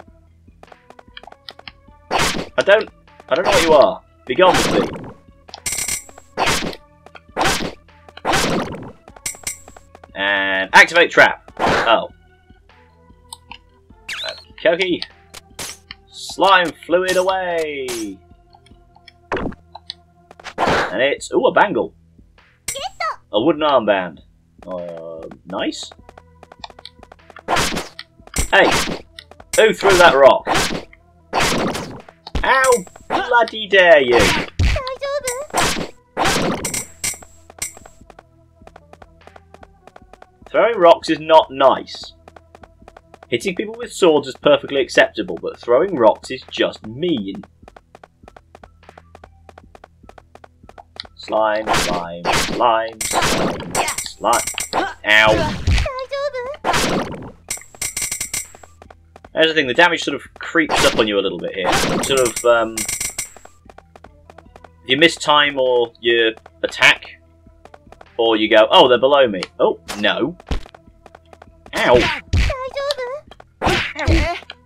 I don't. I don't know what you are. Be gone with me. And activate trap. Oh. Koki. Slime fluid away. And it's, ooh, a bangle. A wooden armband. Uh, nice. Hey! Who threw that rock? How bloody dare you! Throwing rocks is not nice. Hitting people with swords is perfectly acceptable, but throwing rocks is just mean. Slime, slime, slime, slime, slime. Ow. That's the thing, the damage sort of creeps up on you a little bit here. Sort of, um... You miss time or you attack, or you go, oh, they're below me. Oh, no. Ow.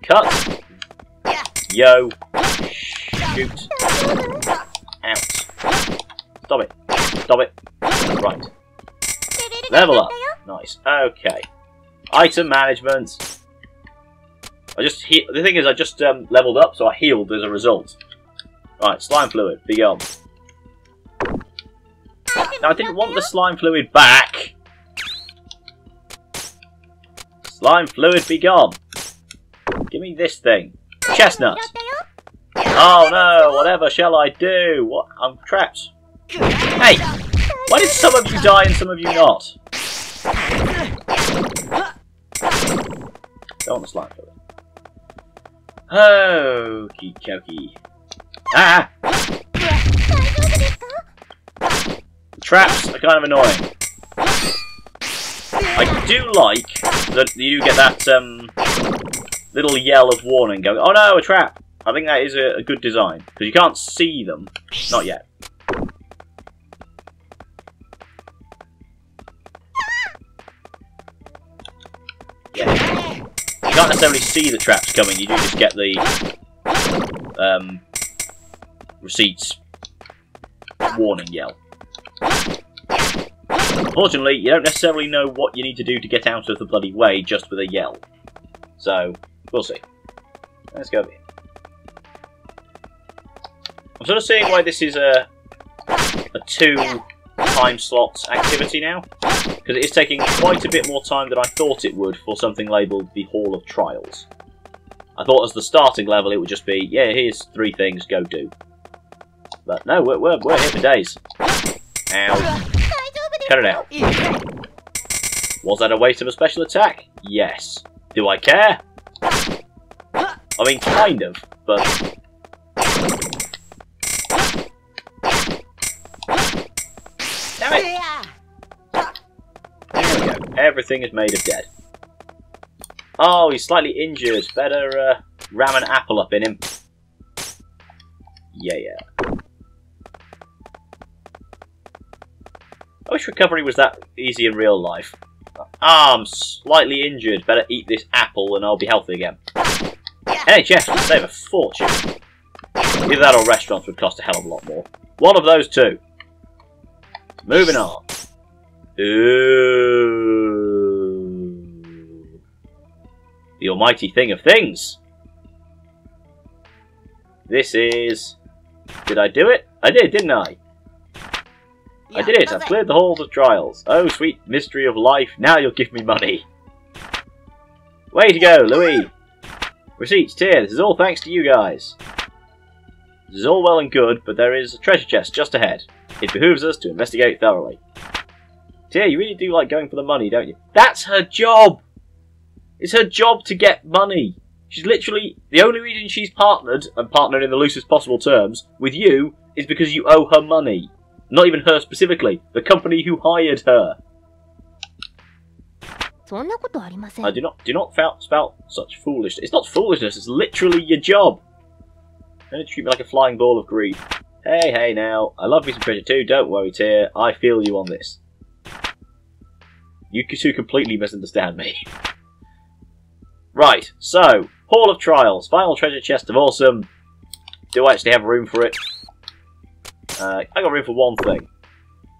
Cut. Yo. Shoot. Stop it. Stop it. Right. Level up. Nice. Okay. Item management. I just he the thing is I just um, leveled up, so I healed as a result. Right, slime fluid, be gone. Now I didn't want the slime fluid back. Slime fluid, be gone. Give me this thing, chestnut. Oh no! Whatever shall I do? What? I'm trapped. Hey! Why did some of you die and some of you not? Go on the slime for Oh, Okie dokie. Ah! The traps are kind of annoying. I do like that you get that um, little yell of warning going, oh no, a trap! I think that is a, a good design, because you can't see them. Not yet. You can't necessarily see the traps coming, you do just get the um, Recette's warning yell. Unfortunately, you don't necessarily know what you need to do to get out of the bloody way just with a yell. So, we'll see. Let's go over here. I'm sort of seeing why this is a, a two time slot activity now, because it is taking quite a bit more time than I thought it would for something labelled the Hall of Trials. I thought as the starting level it would just be, yeah, here's three things, go do. But no, we're, we're, we're here for days. Ow. Cut it out. Was that a waste of a special attack? Yes. Do I care? I mean, kind of, but Everything is made of dead. Oh, he's slightly injured. Better uh, ram an apple up in him. Yeah, yeah. I wish recovery was that easy in real life. Ah, I'm slightly injured. Better eat this apple and I'll be healthy again. NHS would save a fortune. Either that or restaurants would cost a hell of a lot more. One of those two. Moving on. Ooh. The almighty thing of things. This is... Did I do it? I did, didn't I? I did it. I've cleared the halls of trials. Oh, sweet mystery of life. Now you'll give me money. Way to go, Louie. Receipts, Tear. This is all thanks to you guys. This is all well and good, but there is a treasure chest just ahead. It behooves us to investigate thoroughly. Tear, you really do like going for the money, don't you? That's her job! It's her job to get money. She's literally the only reason she's partnered, and partnered in the loosest possible terms, with you is because you owe her money. Not even her specifically, the company who hired her. I do not do not spout such foolishness. It's not foolishness, it's literally your job. Don't treat me like a flying ball of greed. Hey, hey now, I love me some treasure too, don't worry Tear. I feel you on this. You two completely misunderstand me right. So Hall of Trials, final treasure chest of awesome. Do I actually have room for it? Uh, I got room for one thing.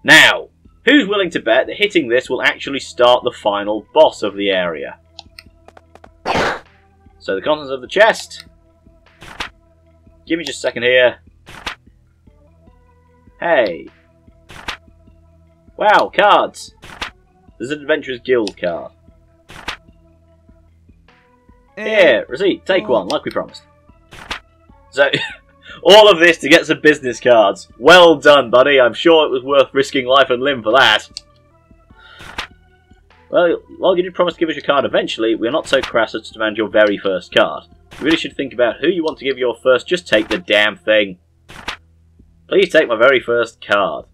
Now, Who's willing to bet that hitting this will actually start the final boss of the area? So the contents of the chest. Give me just a second here. Hey. Wow, cards. There's an Adventurers Guild card. Here, Recette, take one, like we promised. So, all of this to get some business cards. Well done, buddy. I'm sure it was worth risking life and limb for that. Well, while you did promise to give us your card eventually, we are not so crass as to demand your very first card. You really should think about who you want to give your first. Just take the damn thing. Please take my very first card.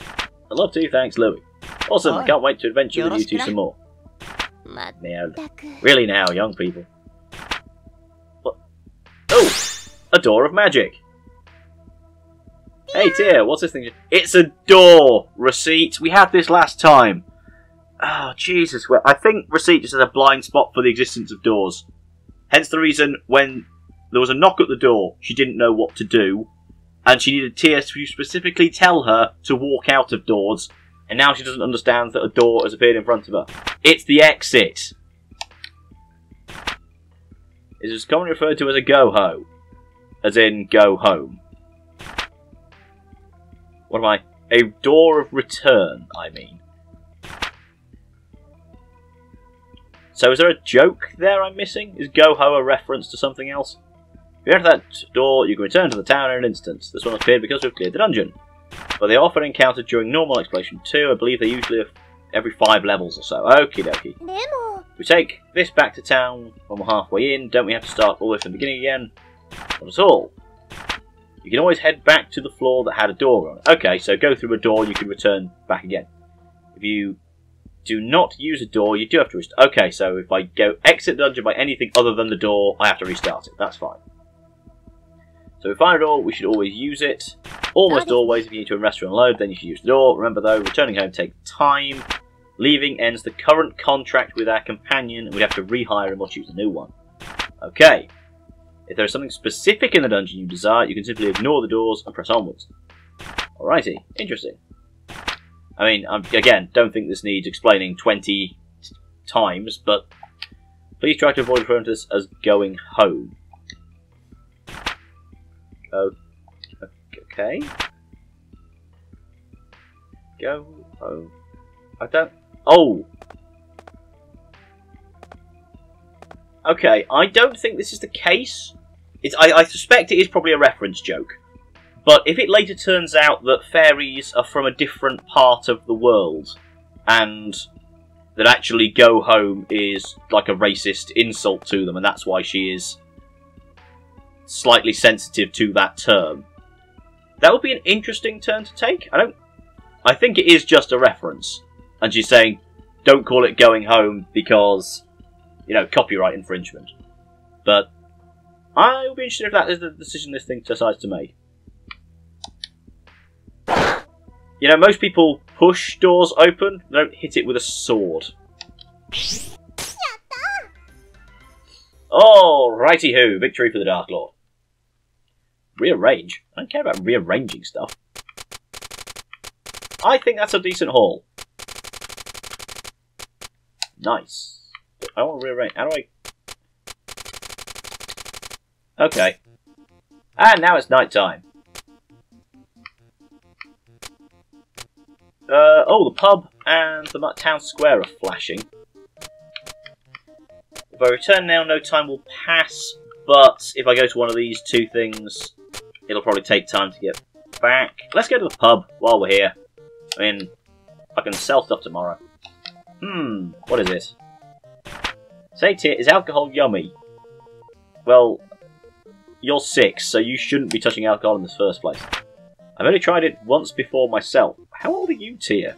I'd love to, thanks, Louie. Awesome, I can't wait to adventure with you two some more. Now, really now, young people. What? Oh! A door of magic! Hey, Tear, what's this thing? It's a door! Recette! We had this last time! Oh, Jesus. Well, I think Recette just has a blind spot for the existence of doors. Hence the reason when there was a knock at the door, she didn't know what to do, and she needed Tear to specifically tell her to walk out of doors and now she doesn't understand that a door has appeared in front of her. It's the exit! It is commonly referred to as a go-ho, as in go home. What am I? A door of return, I mean. So is there a joke there I'm missing? Is go-ho a reference to something else? If you enter that door, you can return to the town in an instant. This one appeared because we've cleared the dungeon. But they are often encountered during normal exploration too. I believe they usually have every five levels or so. Okie dokie. We take this back to town when we're halfway in. Don't we have to start all the way from the beginning again? Not at all. You can always head back to the floor that had a door on it. Okay, so go through a door, you can return back again. If you do not use a door, you do have to restart. Okay, so if I go exit the dungeon by anything other than the door, I have to restart it. That's fine. So we find a door, we should always use it. Almost always, if you need to rest or unload, then you should use the door. Remember though, returning home takes time. Leaving ends the current contract with our companion, and we have to rehire him or choose a new one. Okay. If there is something specific in the dungeon you desire, you can simply ignore the doors and press onwards. Alrighty, interesting. I mean, um, again, don't think this needs explaining 20 times, but please try to avoid referring to this as going home. Oh, okay. Go home. I don't. Oh! Okay, I don't think this is the case. It's, I, I suspect it is probably a reference joke. But if it later turns out that fairies are from a different part of the world, and that actually go home is like a racist insult to them, and that's why she is slightly sensitive to that term, that would be an interesting turn to take. I don't. I think it is just a reference, and she's saying, "Don't call it going home because, you know, copyright infringement." But I will be interested if that is the decision this thing decides to make. You know, most people push doors open, they don't hit it with a sword. Oh, righty ho, victory for the Dark Lord. Rearrange? I don't care about rearranging stuff. I think that's a decent haul. Nice. I want to rearrange. How do I... Okay. And now it's night time. Uh, oh, the pub and the town square are flashing. If I return now, no time will pass, but if I go to one of these two things, it'll probably take time to get back. Let's go to the pub while we're here. I mean, I can sell stuff tomorrow. Hmm, what is this? Say to is alcohol yummy? Well, you're six, so you shouldn't be touching alcohol in the first place. I've only tried it once before myself. How old are you, Tear?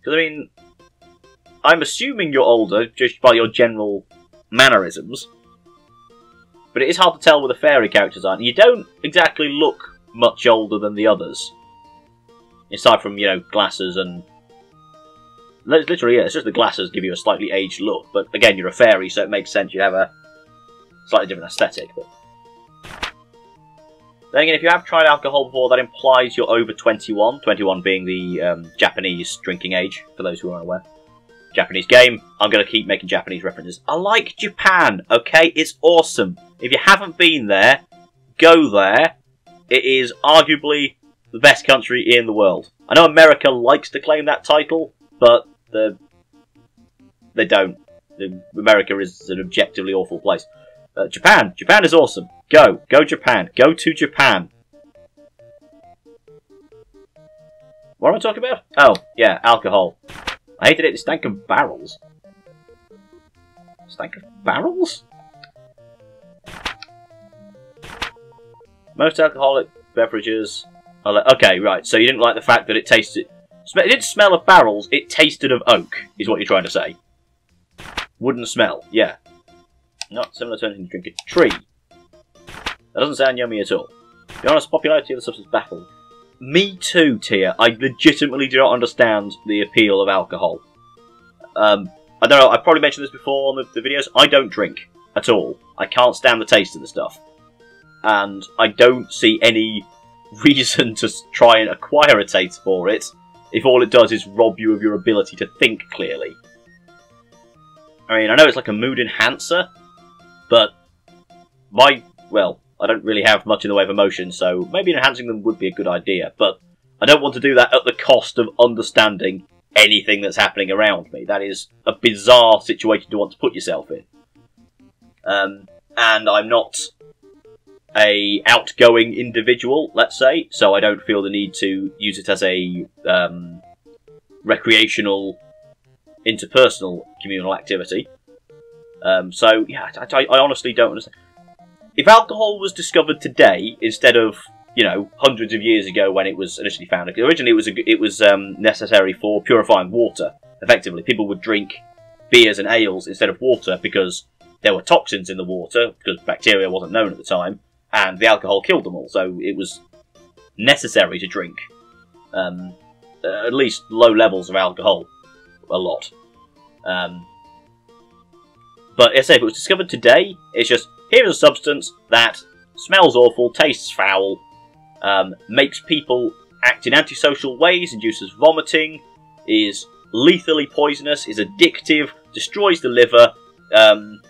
Because, I mean, I'm assuming you're older just by your general mannerisms. But it is hard to tell with the fairy characters, aren't you? Don't exactly look much older than the others. Aside from, you know, glasses and... Li- Literally, yeah, it's just the glasses give you a slightly aged look. But again, you're a fairy, so it makes sense you have a slightly different aesthetic. But Then again, if you have tried alcohol before, that implies you're over 21. 21 being the um, Japanese drinking age, for those who aren't aware. Japanese game. I'm going to keep making Japanese references. I like Japan, okay? It's awesome. If you haven't been there, go there. It is arguably the best country in the world. I know America likes to claim that title, but the, they don't. America is an objectively awful place. Uh, Japan. Japan is awesome. Go. Go Japan. Go to Japan. What am I talking about? Oh, yeah, alcohol. I hated it. It stank of barrels. Stank of barrels? Most alcoholic beverages are like... Okay, right. So you didn't like the fact that it tasted... It didn't smell of barrels. It tasted of oak, is what you're trying to say. Wooden smell. Yeah. Not similar to anything to drink a tree. That doesn't sound yummy at all. Be honest, popularity of the substance baffled. Me too, Tear. I legitimately do not understand the appeal of alcohol. Um, I don't know, I've probably mentioned this before on the, the videos. I don't drink at all. I can't stand the taste of the stuff. And I don't see any reason to try and acquire a taste for it if all it does is rob you of your ability to think clearly. I mean, I know it's like a mood enhancer, but my, well, I don't really have much in the way of emotion, so maybe enhancing them would be a good idea, but I don't want to do that at the cost of understanding anything that's happening around me. That is a bizarre situation to want to put yourself in. Um, and I'm not a outgoing individual, let's say, so I don't feel the need to use it as a um, recreational, interpersonal communal activity. Um, so, yeah, I, I, honestly don't understand. If alcohol was discovered today instead of, you know, hundreds of years ago when it was initially found, originally it was a, it was um, necessary for purifying water. Effectively, people would drink beers and ales instead of water because there were toxins in the water because bacteria wasn't known at the time, and the alcohol killed them all. So it was necessary to drink um, at least low levels of alcohol, a lot. Um, but I say, if it was discovered today, it's just here's a substance that smells awful, tastes foul, um, makes people act in antisocial ways, induces vomiting, is lethally poisonous, is addictive, destroys the liver, um,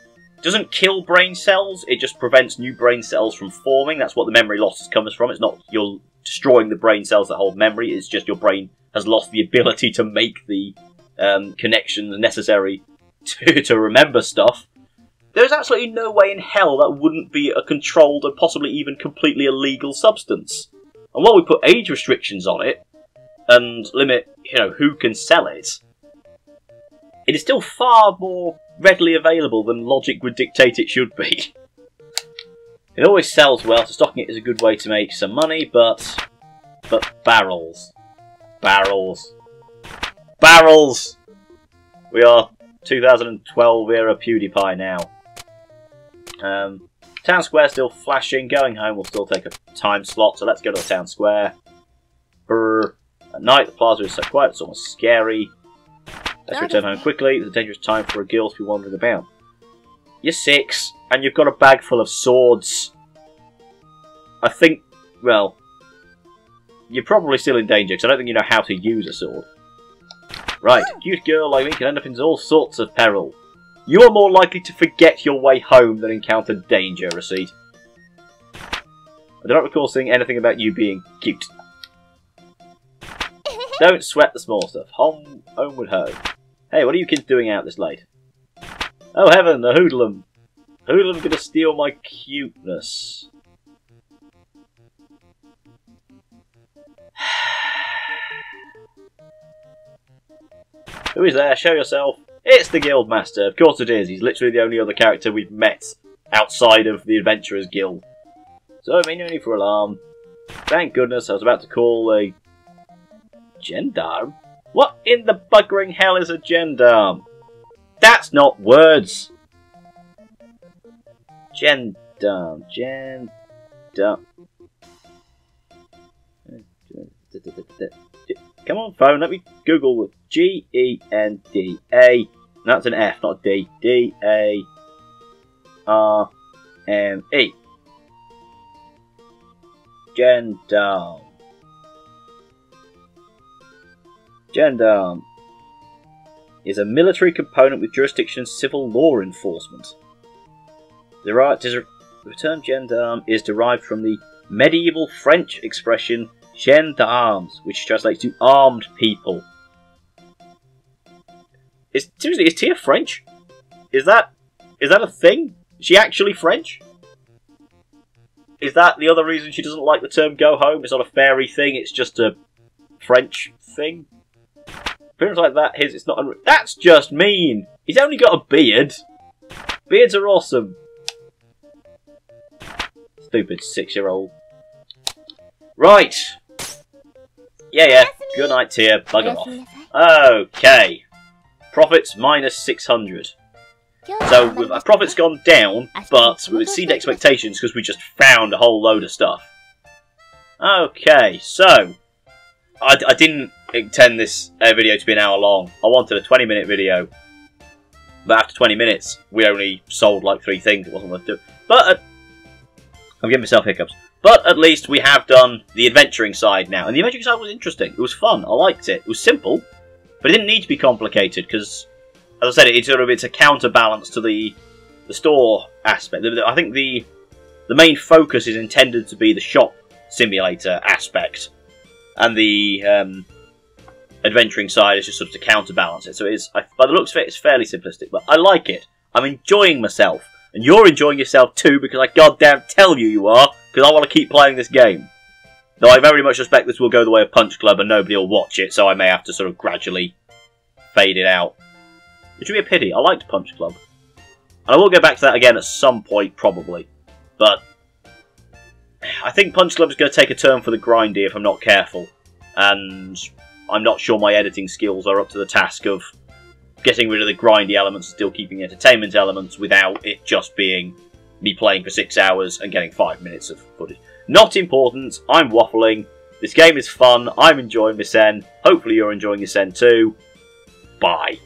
doesn't kill brain cells, it just prevents new brain cells from forming. That's what the memory loss comes from. It's not you're destroying the brain cells that hold memory, it's just your brain has lost the ability to make the um, connections necessary to, to remember stuff, there's absolutely no way in hell that wouldn't be a controlled and possibly even completely illegal substance. And while we put age restrictions on it, and limit, you know, who can sell it, it is still far more readily available than logic would dictate it should be. It always sells well, so stocking it is a good way to make some money, but... But barrels. Barrels. Barrels! We are 2012 era PewDiePie now. Um, town square still flashing. Going home will still take a time slot, so let's go to the town square. Brr. At night, the plaza is so quiet, it's almost scary. Let's return home quickly. It's a dangerous time for a girl to be wandering about. You're six, and you've got a bag full of swords. I think, well, you're probably still in danger, because I don't think you know how to use a sword. Right, cute girl like me can end up in all sorts of peril. You are more likely to forget your way home than encounter danger, Recette. I do not recall seeing anything about you being cute. Don't sweat the small stuff. Home, homeward home. Hey, what are you kids doing out this late? Oh heaven, a hoodlum. Hoodlum gonna steal my cuteness. Who is there? Show yourself. It's the Guildmaster. Of course it is. He's literally the only other character we've met outside of the Adventurers Guild. So, I mean, no need for alarm. Thank goodness I was about to call a... Gendarme? What in the buggering hell is a gendarme? That's not words! Gendarme. Gendarme. Come on, phone, let me Google the G E N D A. That's an F, not a D. D A R M E. Gendarme. Gendarme is a military component with jurisdiction civil law enforcement. Deri- dis- the term gendarme is derived from the medieval French expression gendarmes, which translates to armed people. Is seriously is Tear French? Is that is that a thing? Is she actually French? Is that the other reason she doesn't like the term go home? It's not a fairy thing, it's just a French thing. Appearance like that, his, it's not unre That's just mean! He's only got a beard! Beards are awesome! Stupid six-year-old. Right! Yeah, yeah. Good night, Tear. Bugger off. Okay. Profits minus 600. So with, our profits gone down, but we exceed expectations because we just found a whole load of stuff. Okay, so I, I didn't intend this uh, video to be an hour long. I wanted a 20 minute video, but after 20 minutes, we only sold like three things. It wasn't worth doing. But uh, I'm giving myself hiccups. But at least we have done the adventuring side now, and the adventuring side was interesting. It was fun. I liked it. It was simple but it didn't need to be complicated because as I said, it's sort of it's a counterbalance to the the store aspect. I think the the main focus is intended to be the shop simulator aspect, and the um, adventuring side is just sort of to counterbalance it. So it's I, by the looks of it, it's fairly simplistic, but I like it. I'm enjoying myself, and you're enjoying yourself too because I goddamn tell you you are because I want to keep playing this game. Though I very much suspect this will go the way of Punch Club and nobody will watch it, so I may have to sort of gradually fade it out. Which would be a pity. I liked Punch Club. And I will go back to that again at some point, probably. But I think Punch Club is going to take a turn for the grindy if I'm not careful. And I'm not sure my editing skills are up to the task of getting rid of the grindy elements and still keeping the entertainment elements without it just being me playing for six hours and getting five minutes of footage. Not important. I'm waffling. This game is fun. I'm enjoying this end. Hopefully you're enjoying this end too. Bye.